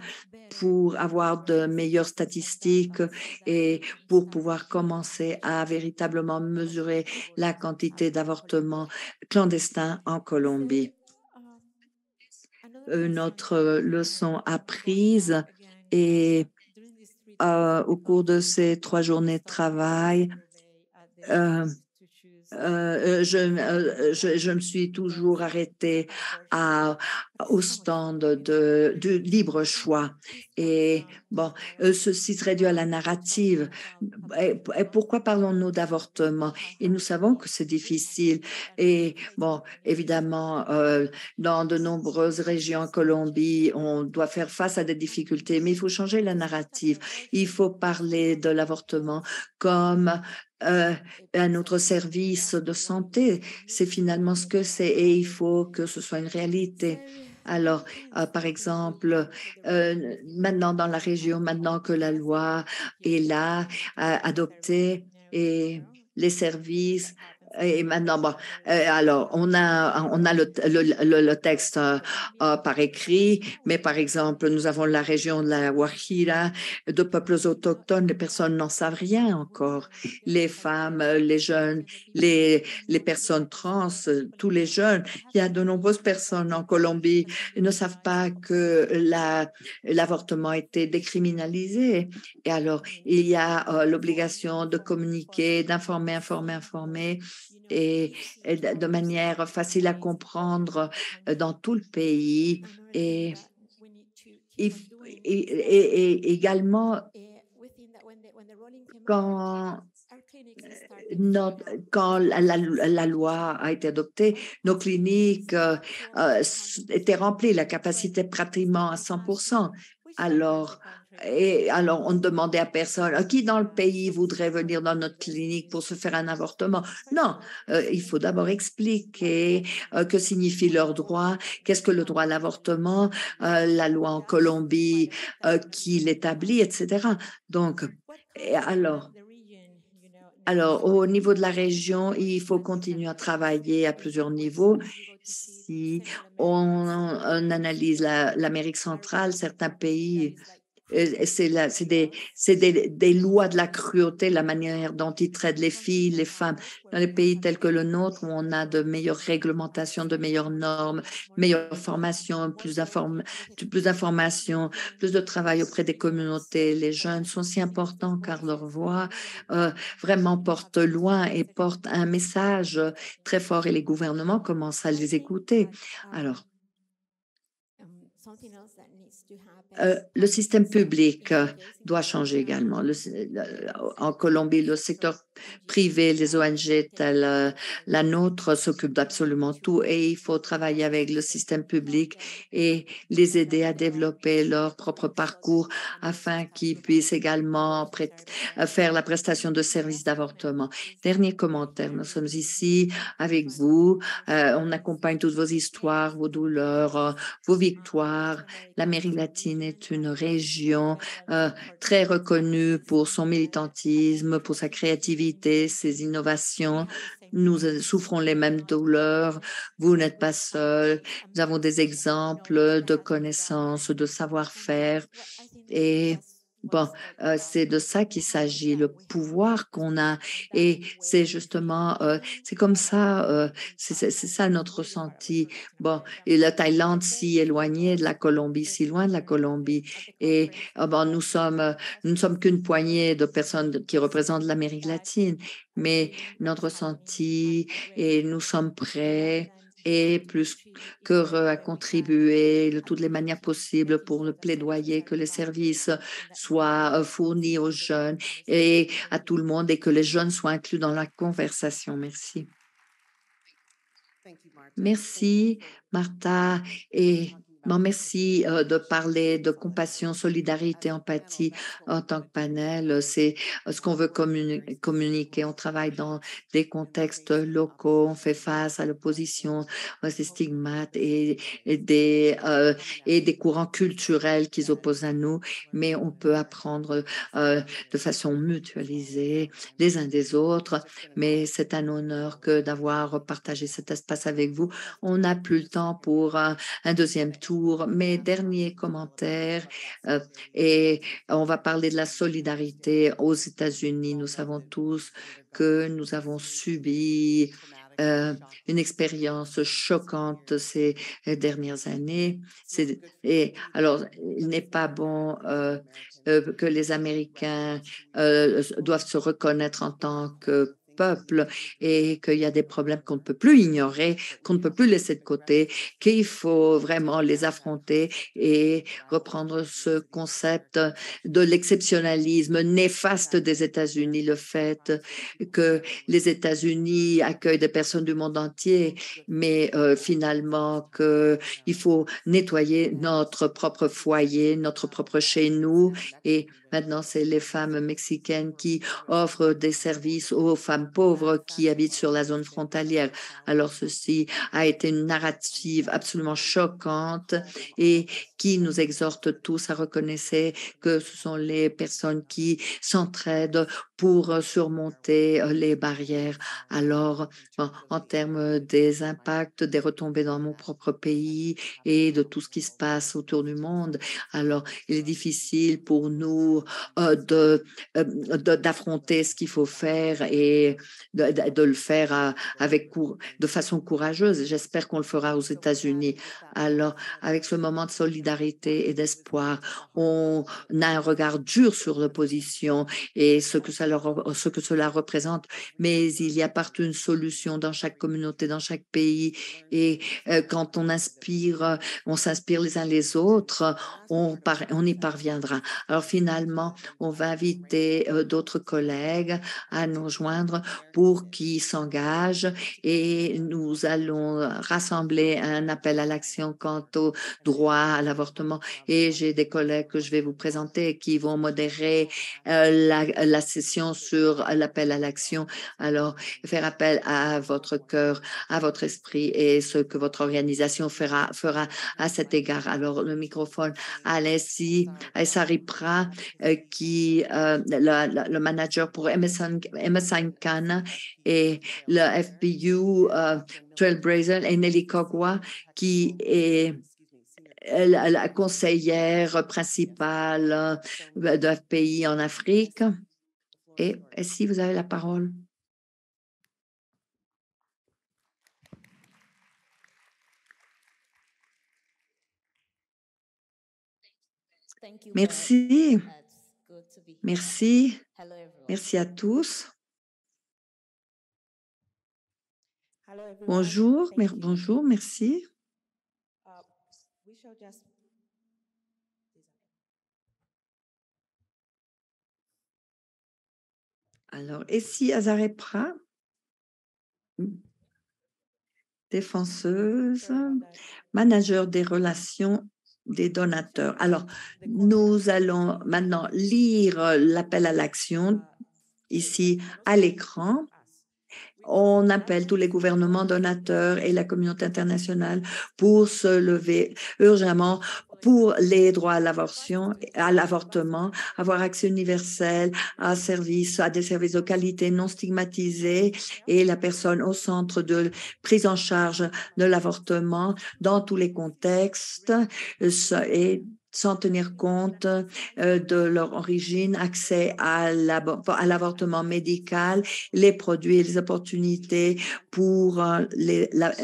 pour avoir de meilleures statistiques et pour pouvoir commencer à véritablement mesurer la quantité d'avortements clandestins en Colombie. Une autre leçon apprise et euh, au cours de ces trois journées de travail, euh, euh, je, euh, je, je, me suis toujours arrêtée à, au stand de, de libre choix. Et bon, euh, ceci serait dû à la narrative. Et, pourquoi parlons-nous d'avortement? Et nous savons que c'est difficile. Et bon, évidemment, euh, dans de nombreuses régions en Colombie, on doit faire face à des difficultés, mais il faut changer la narrative. Il faut parler de l'avortement comme euh, un autre service de santé. C'est finalement ce que c'est et il faut que ce soit une réalité. Alors, euh, par exemple, euh, maintenant dans la région, maintenant que la loi est là, adoptée et les services et maintenant, bon, euh, alors, on a, on a le, le, le texte euh, euh, par écrit, mais par exemple, nous avons la région de la Guajira, de peuples autochtones, les personnes n'en savent rien encore. Les femmes, les jeunes, les, les personnes trans, tous les jeunes. Il y a de nombreuses personnes en Colombie qui ne savent pas que l'avortement a été décriminalisé. Et alors, il y a l'obligation de communiquer, d'informer, informer, informer et, de manière facile à comprendre euh, dans tout le pays. Et, également, quand notre, quand la, loi a été adoptée, nos cliniques euh, euh, étaient remplies, la capacité pratiquement à 100 Alors, et alors, on ne demandait à personne qui dans le pays voudrait venir dans notre clinique pour se faire un avortement? Non, euh, il faut d'abord expliquer euh, que signifie leur droit, qu'est-ce que le droit à l'avortement, euh, la loi en Colombie qui l'établit, etc. Donc, et alors, alors, au niveau de la région, il faut continuer à travailler à plusieurs niveaux. Si on, analyse l'Amérique centrale, certains pays c'est des, lois de la cruauté, la manière dont ils traitent les filles, les femmes. Dans les pays tels que le nôtre, où on a de meilleures réglementations, de meilleures normes, meilleure formation, plus d'informations, plus de travail auprès des communautés. Les jeunes sont si importants car leur voix euh, vraiment porte loin et porte un message très fort et les gouvernements commencent à les écouter. Alors, euh, le système public euh, doit changer également. en Colombie, le secteur privé, les ONG telles euh, la nôtre s'occupent d'absolument tout et il faut travailler avec le système public et les aider à développer leur propre parcours afin qu'ils puissent également faire la prestation de services d'avortement. Dernier commentaire, nous sommes ici avec vous. on accompagne toutes vos histoires, vos douleurs, vos victoires. L'Amérique latine est une région euh, très reconnue pour son militantisme, pour sa créativité, ses innovations. Nous souffrons les mêmes douleurs. Vous n'êtes pas seul. Nous avons des exemples de connaissances, de savoir-faire. Et Bon, euh, c'est de ça qu'il s'agit, le pouvoir qu'on a. Et c'est justement, euh, c'est comme ça, euh, c'est ça notre ressenti. Bon, et la Thaïlande si éloignée de la Colombie, si loin de la Colombie. Et ah bon, nous sommes, nous ne sommes qu'une poignée de personnes qui représentent l'Amérique latine, mais notre ressenti et nous sommes prêts et plus qu'heureux à contribuer de toutes les manières possibles pour le plaidoyer que les services soient euh, fournis aux jeunes et à tout le monde et que les jeunes soient inclus dans la conversation. Merci. Merci, Martha. Et Bon, merci euh, de parler de compassion, solidarité, empathie en tant que panel. C'est euh, ce qu'on veut communiquer. On travaille dans des contextes locaux, on fait face à l'opposition, à ces stigmates et, des, euh, et des courants culturels qui s'opposent à nous, mais on peut apprendre de façon mutualisée les uns des autres. Mais c'est un honneur que d'avoir partagé cet espace avec vous. On n'a plus le temps pour un deuxième tour mes derniers commentaires euh, et on va parler de la solidarité aux États-Unis. Nous savons tous que nous avons subi euh, une expérience choquante ces dernières années. Et alors, il n'est pas bon euh, que les Américains doivent se reconnaître en tant que et qu'il y a des problèmes qu'on ne peut plus ignorer, qu'on ne peut plus laisser de côté, qu'il faut vraiment les affronter et reprendre ce concept de l'exceptionnalisme néfaste des États-Unis, le fait que les États-Unis accueillent des personnes du monde entier, mais euh, finalement qu'il faut nettoyer notre propre foyer, notre propre chez nous et Maintenant, c'est les femmes mexicaines qui offrent des services aux femmes pauvres qui habitent sur la zone frontalière. Alors, ceci a été une narrative absolument choquante et qui nous exhorte tous à reconnaître que ce sont les personnes qui s'entraident pour surmonter les barrières. Alors, en termes des impacts, des retombées dans mon propre pays et de tout ce qui se passe autour du monde, alors il est difficile pour nous de, d'affronter ce qu'il faut faire et de, le faire avec de façon courageuse. J'espère qu'on le fera aux États-Unis. Alors, avec ce moment de solidarité et d'espoir, on a un regard dur sur l'opposition et ce que, ça leur, ce que cela représente, mais il y a partout une solution dans chaque communauté, dans chaque pays. Et quand on inspire, on s'inspire les uns les autres, on, on y parviendra. Alors finalement, on va inviter euh, d'autres collègues à nous joindre pour qu'ils s'engagent et nous allons rassembler un appel à l'action quant au droit à l'avortement. Et j'ai des collègues que je vais vous présenter qui vont modérer euh, la, session sur l'appel à l'action. Alors, faire appel à votre cœur, à votre esprit et ce que votre organisation fera, fera à cet égard. Alors, le microphone à Alessi, Saripra, euh, qui euh, le, manager pour Emerson, Emerson et le FBU euh, Trailblazer et Nelly Kogwa qui est la, conseillère principale de FPI en Afrique. Et, et si vous avez la parole? Merci. Merci. Merci à tous. Bonjour, bonjour, merci. Alors, Essie Azarepra, défenseuse, manager des relations des donateurs. Alors, nous allons maintenant lire l'appel à l'action ici à l'écran. On appelle tous les gouvernements donateurs et la communauté internationale pour se lever urgemment pour les droits à l'avortement, à l'avortement, avoir accès universel à services, à des services de qualité non stigmatisés et la personne au centre de prise en charge de l'avortement dans tous les contextes et sans tenir compte euh, de leur origine, accès à l'avortement médical, les produits les opportunités pour euh,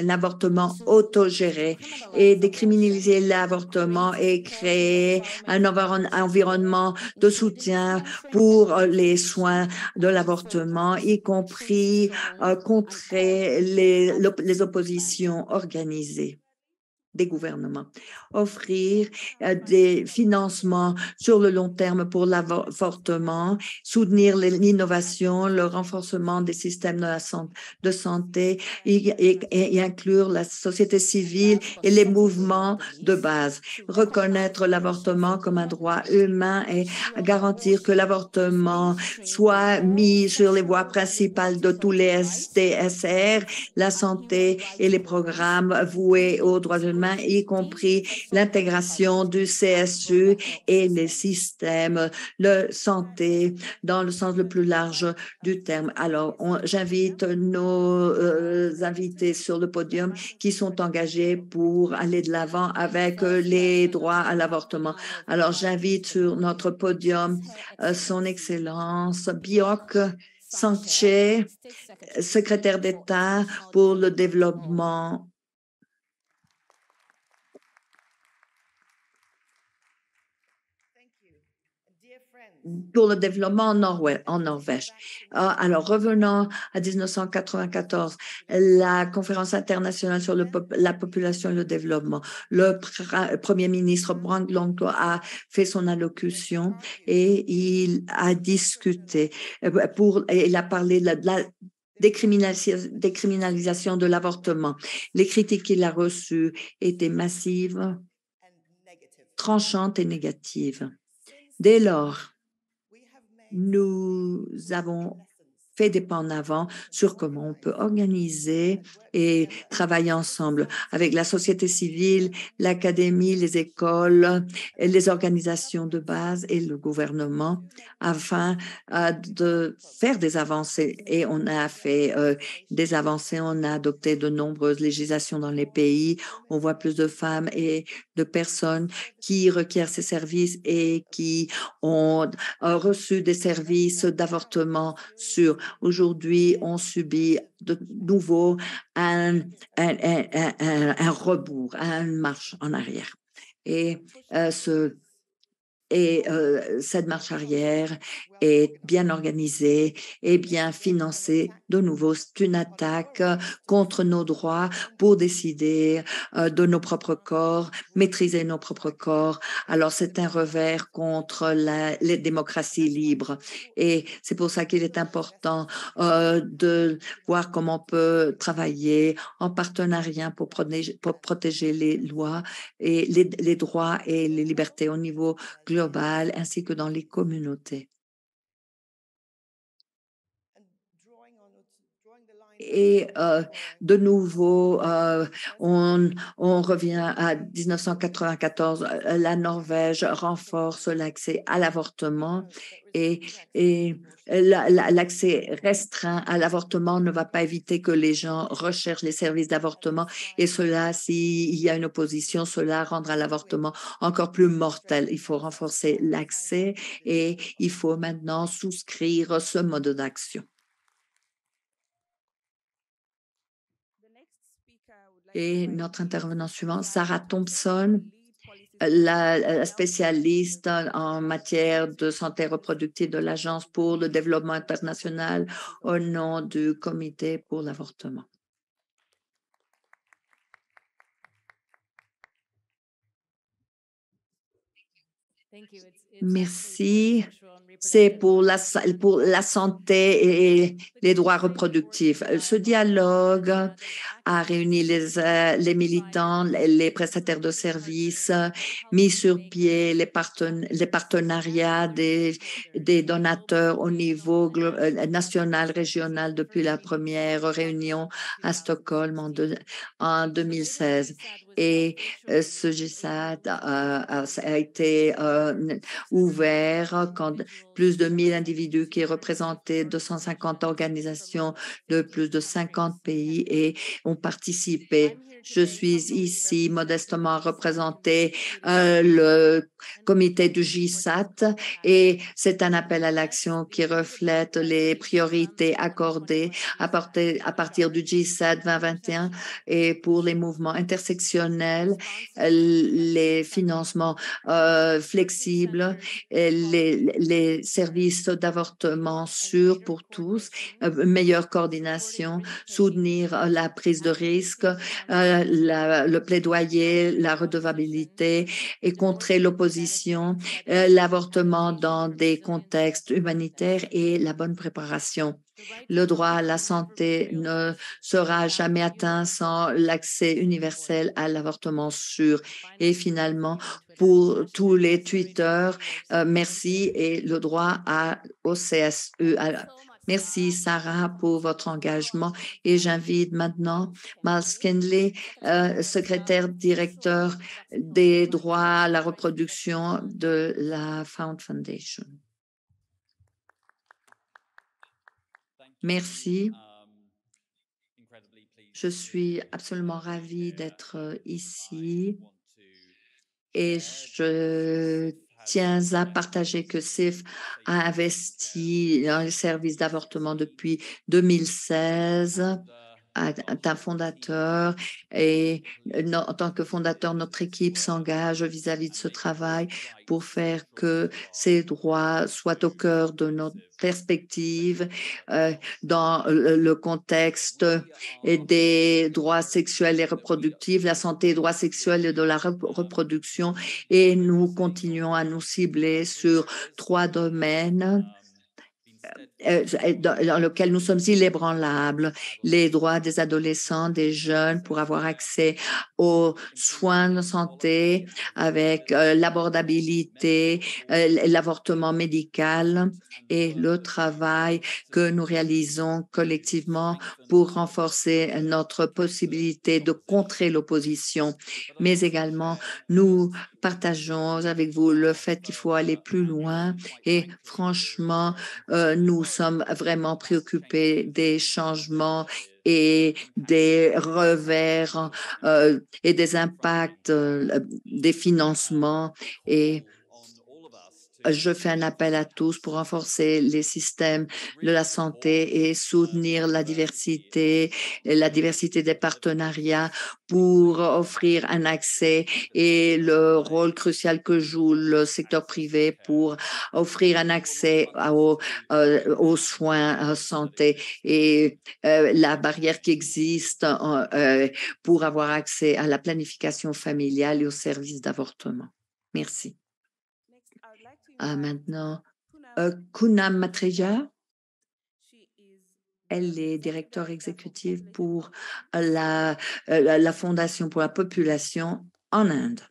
l'avortement autogéré et décriminaliser l'avortement et créer un environnement de soutien pour euh, les soins de l'avortement, y compris contrer les, les oppositions organisées. Des gouvernements, offrir euh, des financements sur le long terme pour l'avortement, soutenir l'innovation, le renforcement des systèmes de, la santé, de santé et, et, inclure la société civile et les mouvements de base, reconnaître l'avortement comme un droit humain et garantir que l'avortement soit mis sur les voies principales de tous les STSR, la santé et les programmes voués aux droits humains y compris l'intégration du CSU et les systèmes de santé dans le sens le plus large du terme. Alors, j'invite nos euh, invités sur le podium qui sont engagés pour aller de l'avant avec les droits à l'avortement. Alors, j'invite sur notre podium euh, son Excellence Biok Sanchez, secrétaire d'État pour le développement pour le développement en, Norvège. Ah, alors, revenons à 1994, la conférence internationale sur la population et le développement. Le premier ministre Brandt a fait son allocution et il a discuté euh, pour, il a parlé de la, décriminalisation de l'avortement. Les critiques qu'il a reçues étaient massives, tranchantes et négatives. Dès lors, nous avons fait des pas en avant sur comment on peut organiser et travailler ensemble avec la société civile, l'académie, les écoles, les organisations de base et le gouvernement afin euh, de faire des avancées. Et on a fait euh, des avancées, on a adopté de nombreuses législations dans les pays. On voit plus de femmes et de personnes qui requièrent ces services et qui ont euh, reçu des services d'avortement sur Aujourd'hui, on subit de nouveau un, un, rebours, une marche en arrière. Et euh, euh, cette marche arrière est bien organisée et bien financée. De nouveau, c'est une attaque contre nos droits pour décider euh, de nos propres corps, maîtriser nos propres corps. Alors, c'est un revers contre la, les démocraties libres. Et c'est pour ça qu'il est important euh, de voir comment on peut travailler en partenariat pour protéger, pour protéger les lois et les, les droits et les libertés au niveau global ainsi que dans les communautés. Et euh, de nouveau, euh, on, revient à 1994. Euh, la Norvège renforce l'accès à l'avortement et l'accès restreint à l'avortement ne va pas éviter que les gens recherchent les services d'avortement. Et cela, s'il y a une opposition, cela rendra l'avortement encore plus mortel. Il faut renforcer l'accès et il faut maintenant souscrire ce mode d'action. Et notre intervenant suivant, Sarah Thompson, la, spécialiste en matière de santé reproductive de l'Agence pour le développement international au nom du Comité pour l'avortement. Merci. C'est pour la, pour la santé et les droits reproductifs. Ce dialogue a réuni les, euh, les militants, les prestataires de services, mis sur pied les, les partenariats des, des donateurs au niveau euh, national, régional depuis la première réunion à Stockholm en, en 2016. Et euh, ce GSAT a, a été ouvert quand plus de 1000 individus qui représentaient 250 organisations de plus de 50 pays et ont participé. Je suis ici modestement représenté euh, le comité du GISAT et c'est un appel à l'action qui reflète les priorités accordées à, partir, à partir du GISAT 2021 et pour les mouvements intersectionnels les financements euh, flexibles, les, les services d'avortement sûrs pour tous, euh, meilleure coordination, soutenir la prise de risque, euh, le plaidoyer, la redevabilité et contrer l'opposition, l'avortement dans des contextes humanitaires et la bonne préparation. Le droit à la santé ne sera jamais atteint sans l'accès universel à l'avortement sûr. Et finalement, pour tous les tweeters, euh, merci et le droit à, au CSE. Merci Sarah pour votre engagement et j'invite maintenant Miles Kinley, euh, secrétaire directeur des droits à la reproduction de la Found Foundation. Merci. Je suis absolument ravie d'être ici et je tiens à partager que CIF a investi dans les services d'avortement depuis 2016 un fondateur et en tant que fondateur, notre équipe s'engage vis-à-vis de ce travail pour faire que ces droits soient au cœur de notre perspective euh, dans le, contexte des droits sexuels et reproductifs, la santé, des droits sexuels et de la reproduction. Et nous continuons à nous cibler sur trois domaines euh, dans lequel nous sommes inébranlables, les droits des adolescents, des jeunes pour avoir accès aux soins de santé avec euh, l'abordabilité, euh, l'avortement médical et le travail que nous réalisons collectivement pour renforcer notre possibilité de contrer l'opposition. Mais également, nous partageons avec vous le fait qu'il faut aller plus loin et franchement, nous sommes vraiment préoccupés des changements et des revers euh, et des impacts euh, des financements et je fais un appel à tous pour renforcer les systèmes de la santé et soutenir la diversité, la diversité des partenariats pour offrir un accès et le rôle crucial que joue le secteur privé pour offrir un accès aux, euh, aux soins santé et euh, la barrière qui existe euh, pour avoir accès à la planification familiale et aux services d'avortement. Merci. Ah, maintenant, euh, Kunam Matreja. Elle est directeur exécutive pour la, euh, la Fondation pour la population en Inde.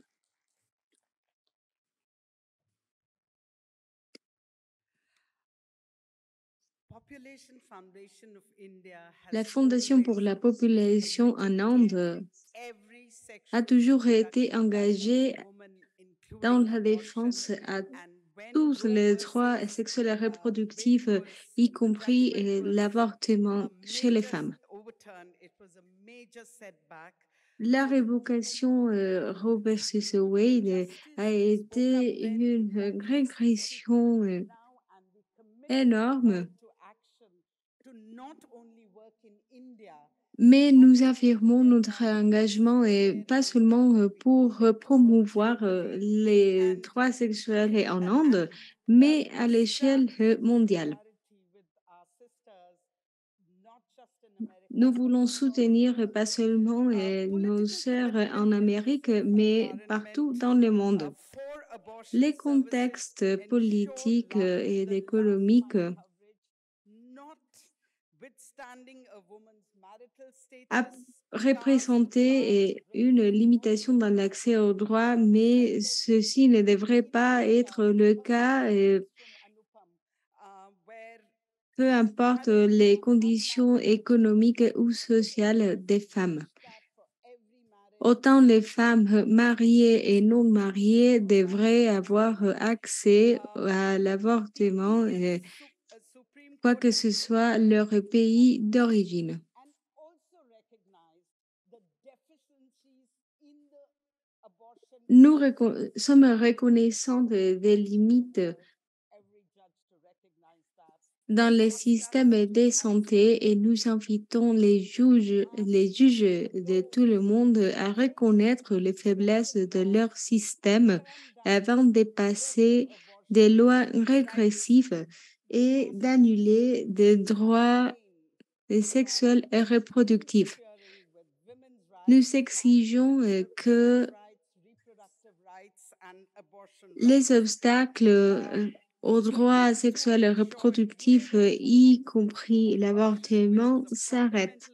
La Fondation pour la population en Inde a toujours été engagée dans la défense à tous les droits sexuels et reproductifs, y compris l'avortement chez les femmes. La révocation euh, Roe versus Wade a été une régression euh, énorme mais nous affirmons notre engagement et pas seulement euh, pour euh, promouvoir euh, les droits sexuels en Inde, mais à l'échelle mondiale. Nous voulons soutenir pas seulement nos sœurs en Amérique, mais partout dans le monde. Les contextes politiques et économiques a représenté une limitation dans l'accès aux droits, mais ceci ne devrait pas être le cas. peu importe les conditions économiques ou sociales des femmes. Autant les femmes mariées et non mariées devraient avoir accès à l'avortement, quoi que ce soit leur pays d'origine. Nous sommes reconnaissants des limites dans les systèmes de santé et nous invitons les juges, les juges de tout le monde à reconnaître les faiblesses de leur système avant de passer des lois régressives et d'annuler des droits sexuels et reproductifs. Nous exigeons euh, que les obstacles euh, aux droits sexuels et reproductifs, euh, y compris l'avortement, s'arrêtent.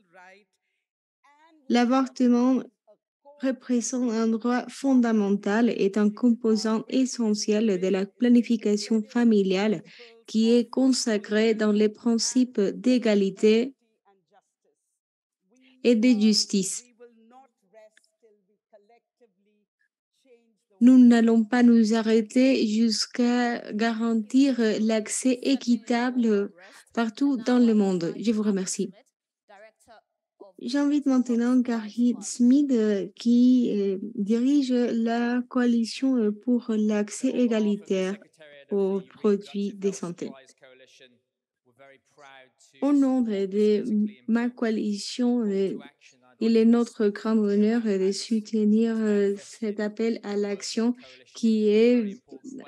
L'avortement représente un droit fondamental et un composant essentiel de la planification familiale qui est consacré dans les principes d'égalité et de justice. Nous n'allons pas nous arrêter jusqu'à garantir l'accès équitable partout dans le monde. Je vous remercie. J'invite maintenant Gary Smith qui euh, dirige la coalition euh, pour l'accès égalitaire aux produits de santé. Au nom de ma coalition, euh, il est notre grand honneur de soutenir euh, cet appel à l'action qui est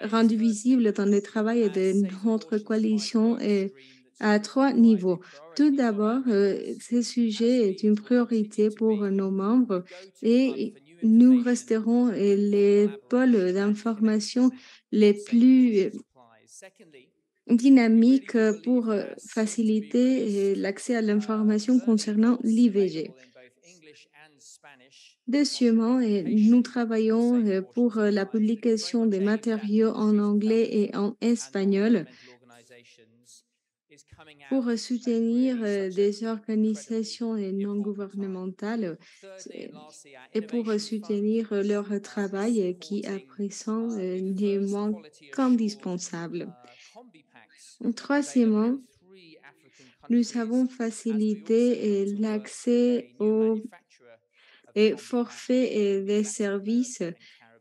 rendu visible dans le travail de notre coalition à trois niveaux. Tout d'abord, euh, ce sujet est une priorité pour nos membres et nous resterons les pôles d'information les plus dynamiques pour faciliter l'accès à l'information concernant l'IVG. Deuxièmement, nous travaillons euh, pour euh, la publication des matériaux en anglais et en espagnol pour soutenir euh, des organisations non gouvernementales. Et pour soutenir leur travail qui, à présent, n'est moins qu'indispensable. Troisièmement, nous avons facilité l'accès aux et forfaits et des services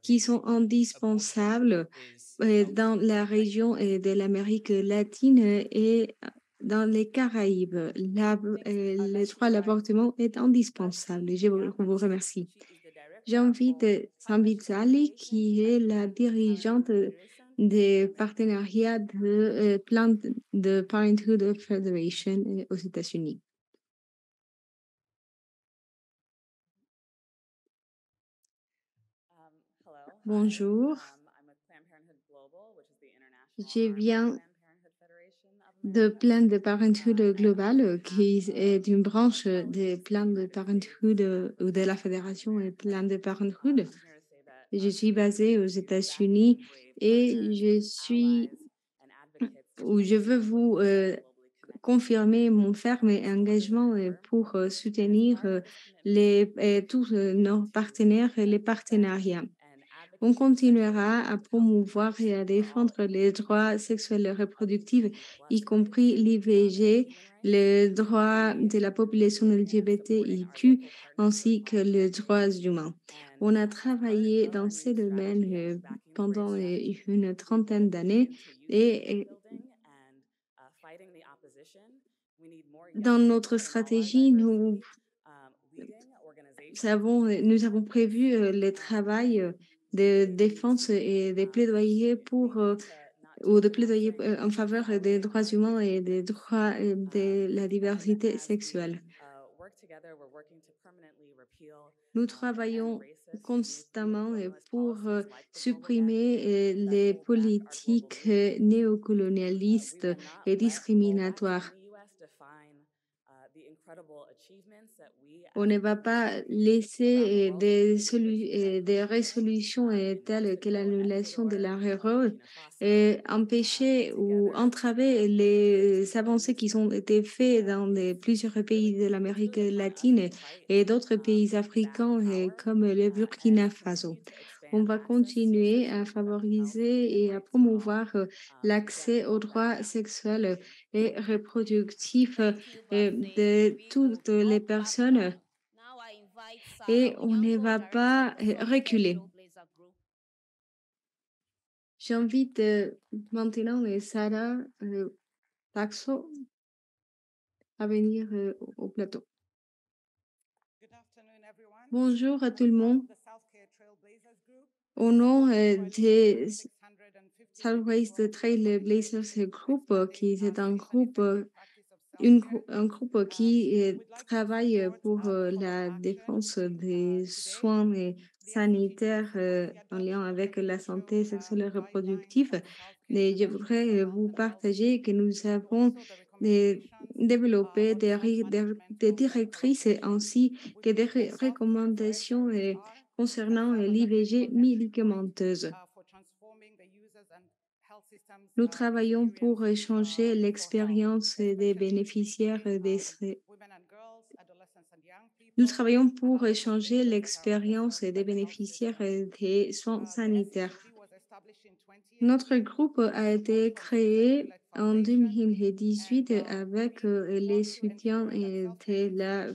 qui sont indispensables euh, dans la région euh, de l'Amérique latine et dans les Caraïbes. Euh, le droit à l'avortement est indispensable. Je vous remercie. J'invite Sambit Zali, qui est la dirigeante des partenariats de Planned de Parenthood Federation aux États-Unis. Bonjour. Je viens de Planned Parenthood Global, qui est une branche de Planned Parenthood ou de la Fédération Planned Parenthood. Je suis basée aux États-Unis et je suis ou je veux vous euh, confirmer mon ferme engagement euh, pour euh, soutenir les, tous nos partenaires et les partenariats. On continuera à promouvoir et à défendre les droits sexuels et reproductifs, y compris l'IVG, les droits de la population LGBTIQ, ainsi que les droits humains. On a travaillé dans ces domaines euh, pendant euh, une trentaine d'années et dans notre stratégie, nous avons, nous avons prévu euh, le travail de défense et de plaidoyer pour euh, ou de plaidoyer euh, en faveur des droits humains et des droits euh, de la diversité sexuelle. Nous travaillons constamment pour supprimer les politiques néocolonialistes et discriminatoires. On ne va pas laisser des, des résolutions telles que l'annulation de la et empêcher ou entraver les avancées qui ont été faites dans plusieurs pays de l'Amérique latine et d'autres pays africains comme le Burkina Faso. on va continuer à favoriser et à promouvoir euh, l'accès aux droits sexuels et reproductifs euh, de toutes les personnes et on ne va pas euh, reculer. J'invite maintenant Sarah Paxo à venir euh, au- au plateau. Bonjour à tout le monde. Au nom euh, des Southwest Trailblazers Group, euh, qui est un groupe, un groupe qui euh, travaille pour euh, la défense des soins sanitaires euh, en lien avec la santé sexuelle et reproductive. Et je voudrais vous partager que nous avons développé des, des- directrices ainsi que des recommandations concernant l'IVG médicamenteuse. Nous travaillons pour euh, changer l'expérience des bénéficiaires des nous travaillons pour changer l'expérience des bénéficiaires des soins sanitaires. Notre groupe a été créé en 2018 avec les soutiens de la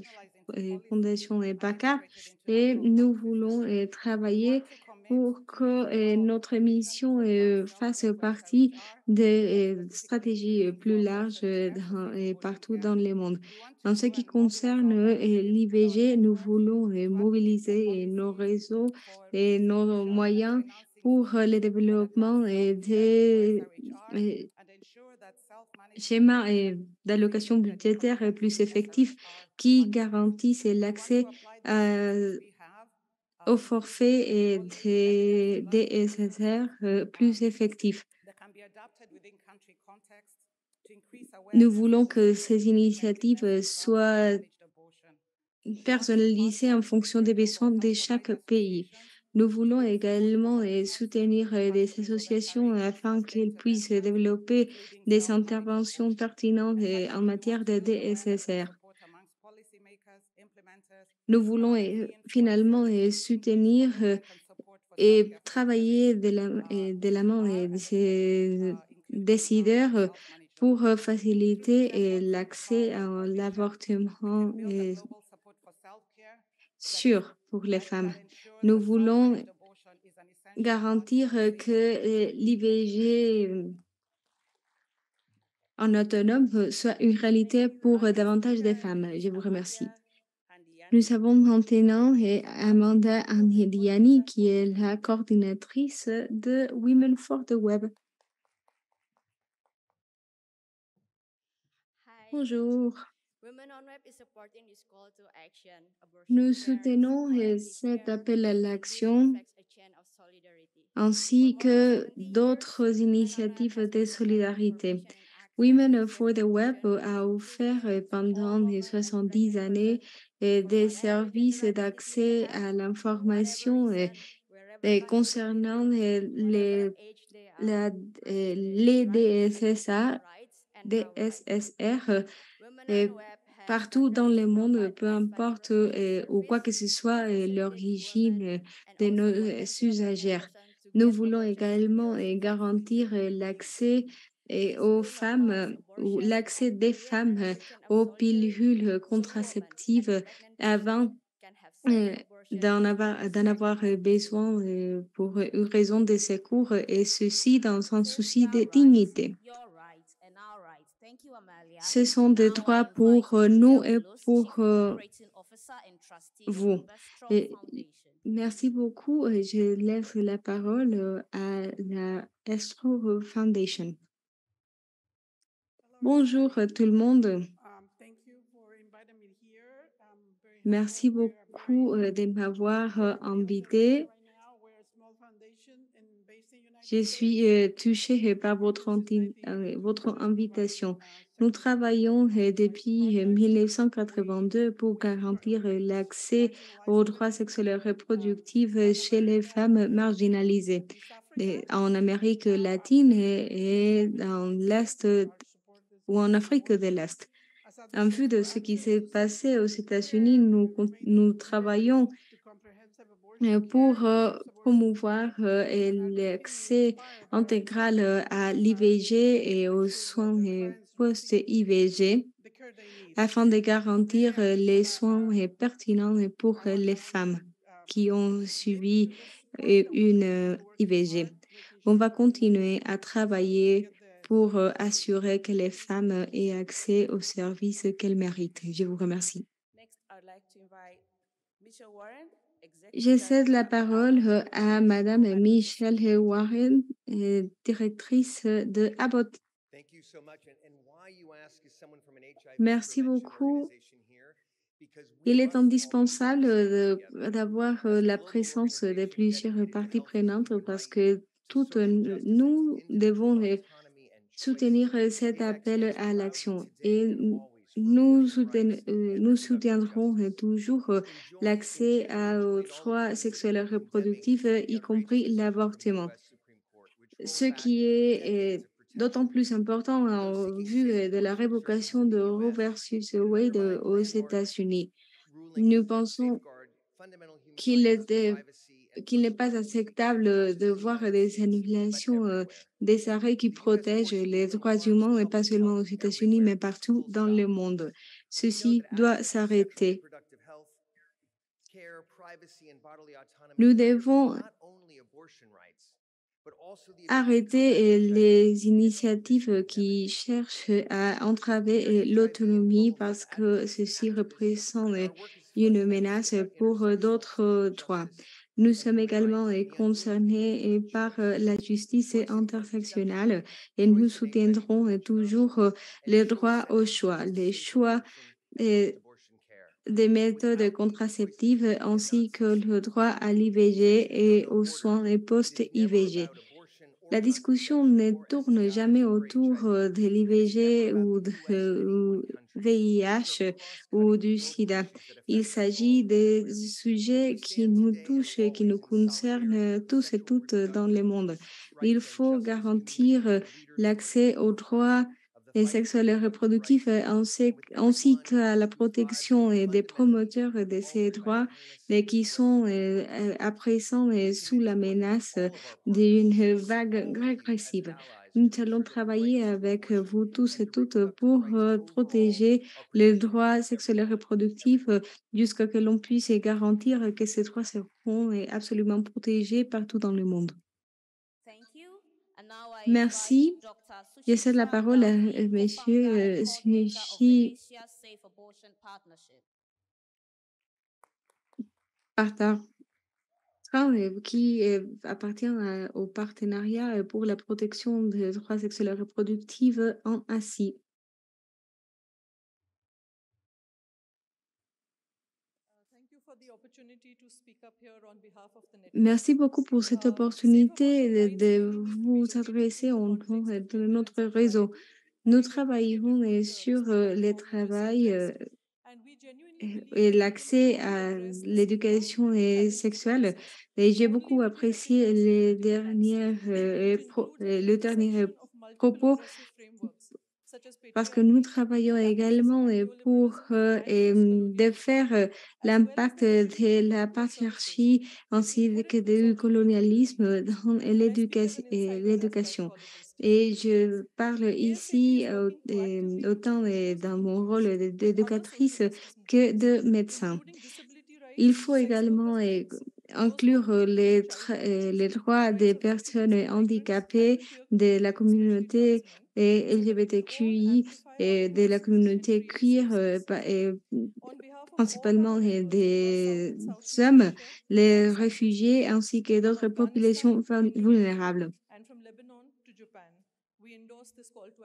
Fondation EPACA et nous voulons travailler pour que euh, notre mission euh, fasse partie des euh, stratégies plus larges euh, partout dans le monde. En ce qui concerne l'IVG, nous voulons mobiliser nos réseaux et nos moyens pour le développement des schémas d'allocation budgétaire plus effectifs qui garantissent l'accès à- au forfait et des DSSR euh, plus effectifs. Nous voulons que ces initiatives euh, soient personnalisées en fonction des besoins de chaque pays. Nous voulons également euh, soutenir des associations afin qu'elles puissent développer des interventions pertinentes en matière de DSSR. Nous voulons euh, finalement euh, soutenir euh, et travailler de la, main de ces décideurs pour faciliter l'accès à l'avortement sûr pour les femmes. Nous voulons garantir que l'IVG en autonome soit une réalité pour davantage de femmes. Je vous remercie. Nous avons maintenant Amanda Anhediani, qui est la coordinatrice de Women for the Web. Bonjour. Nous soutenons cet appel à l'action ainsi que d'autres initiatives de solidarité. Women for the Web a offert pendant les 70 années euh, des services d'accès à l'information concernant les, les DSSA, DSSR partout dans le monde, peu importe ou quoi que ce soit l'origine de nos usagères. Nous voulons également garantir l'accès euh, aux femmes ou l'accès des femmes euh, aux pilules contraceptives avant euh, d'en avoir, d'en avoir euh, besoin pour une raison de secours et ceci dans un souci de dignité. Ce sont des droits pour nous et pour vous. Et merci beaucoup. et Je laisse la parole à la Astro Foundation. Bonjour tout le monde. Merci beaucoup euh, de m'avoir euh, invité. Je suis euh, touchée par votre, votre invitation. Nous travaillons depuis euh, 1982 pour garantir l'accès aux droits sexuels et reproductifs chez les femmes marginalisées en Amérique latine et, dans l'Est ou en Afrique de l'Est. En vue de ce qui s'est passé aux États-Unis, nous, nous travaillons euh, pour euh, promouvoir euh, l'accès intégral à l'IVG et aux soins post-IVG afin de garantir les soins pertinents pour les femmes qui ont subi une IVG. On va continuer à travailler pour euh, assurer que les femmes aient accès aux services qu'elles méritent. Je vous remercie. Je cède la parole euh, à Madame Michelle Warren, euh, directrice de Abbott. Merci beaucoup. Il est indispensable d'avoir la présence de plusieurs parties prenantes parce que toutes nous devons soutenir cet appel à l'action et nous, nous soutiendrons toujours l'accès aux droits sexuels et reproductifs, y compris l'avortement. Ce qui est d'autant plus important en vue de la révocation de Roe versus Wade aux États-Unis. Nous pensons qu'il qu'il n'est pas acceptable de voir des annulations des arrêts qui protègent les droits humains, et pas seulement aux États-Unis, mais partout dans le monde. Ceci doit s'arrêter. Nous devons arrêter les initiatives qui cherchent à entraver l'autonomie parce que ceci représente une menace pour d'autres droits. Nous sommes également concernés par la justice intersectionnelle et nous soutiendrons toujours les droits au choix, les choix des méthodes contraceptives ainsi que le droit à l'IVG et aux soins post-IVG. La discussion ne tourne jamais autour de l'IVG ou de VIH ou du sida. Il s'agit des sujets qui nous touchent et qui nous concernent tous et toutes dans le monde. Il faut garantir l'accès aux droits et sexuels et reproductifs ainsi, ainsi qu'à la protection des promoteurs de ces droits, qui sont à présent sous la menace d'une vague régressive. Nous allons travailler avec vous tous et toutes pour protéger les droits sexuels et reproductifs jusqu'à ce que l'on puisse garantir que ces droits seront absolument protégés partout dans le monde. Merci. Je cède la parole à Monsieur Sushi Parta qui appartient au partenariat pour la protection des droits sexuels et reproductifs en Asie. Merci beaucoup pour cette opportunité de, vous adresser en nom de notre réseau. Nous travaillons sur le travail et l'accès à l'éducation sexuelle. Et j'ai beaucoup apprécié les dernières, le dernier propos parce que nous travaillons également pour défaire l'impact de la patriarchie ainsi que du colonialisme dans l'éducation. Et je parle ici autant dans mon rôle d'éducatrice que de médecin. Il faut également inclure les, les droits des personnes handicapées, de la communauté LGBTQI et de la communauté queer, et principalement des hommes, les réfugiés ainsi que d'autres populations vulnérables.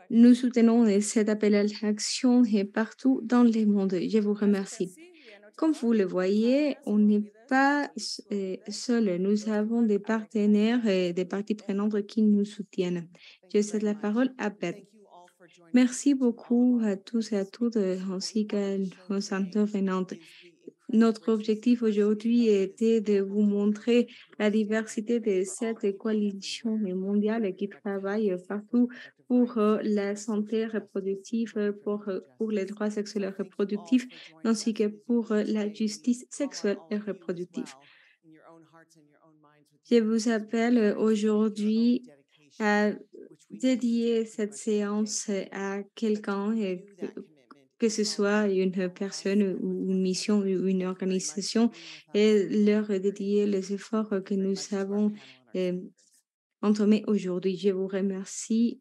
Nous soutenons cet appel à l'action partout dans le monde. Je vous remercie. Comme vous le voyez, on n'est pas seul. Nous avons des partenaires et des parties prenantes qui nous soutiennent. Je cède la parole à Beth. Merci beaucoup à tous et à toutes ainsi qu'à nos intervenantes. Notre objectif aujourd'hui était de vous montrer la diversité de cette coalition mondiale qui travaille partout pour la santé reproductive, pour, pour les droits sexuels et reproductifs, ainsi que pour la justice sexuelle et reproductive. Je vous appelle aujourd'hui à dédier cette séance à quelqu'un que ce soit une personne ou une mission ou une organisation, et leur dédier les efforts que nous avons entamés aujourd'hui. Je vous remercie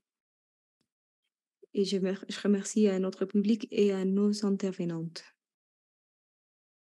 Et je, je remercie à notre public et à nos intervenantes.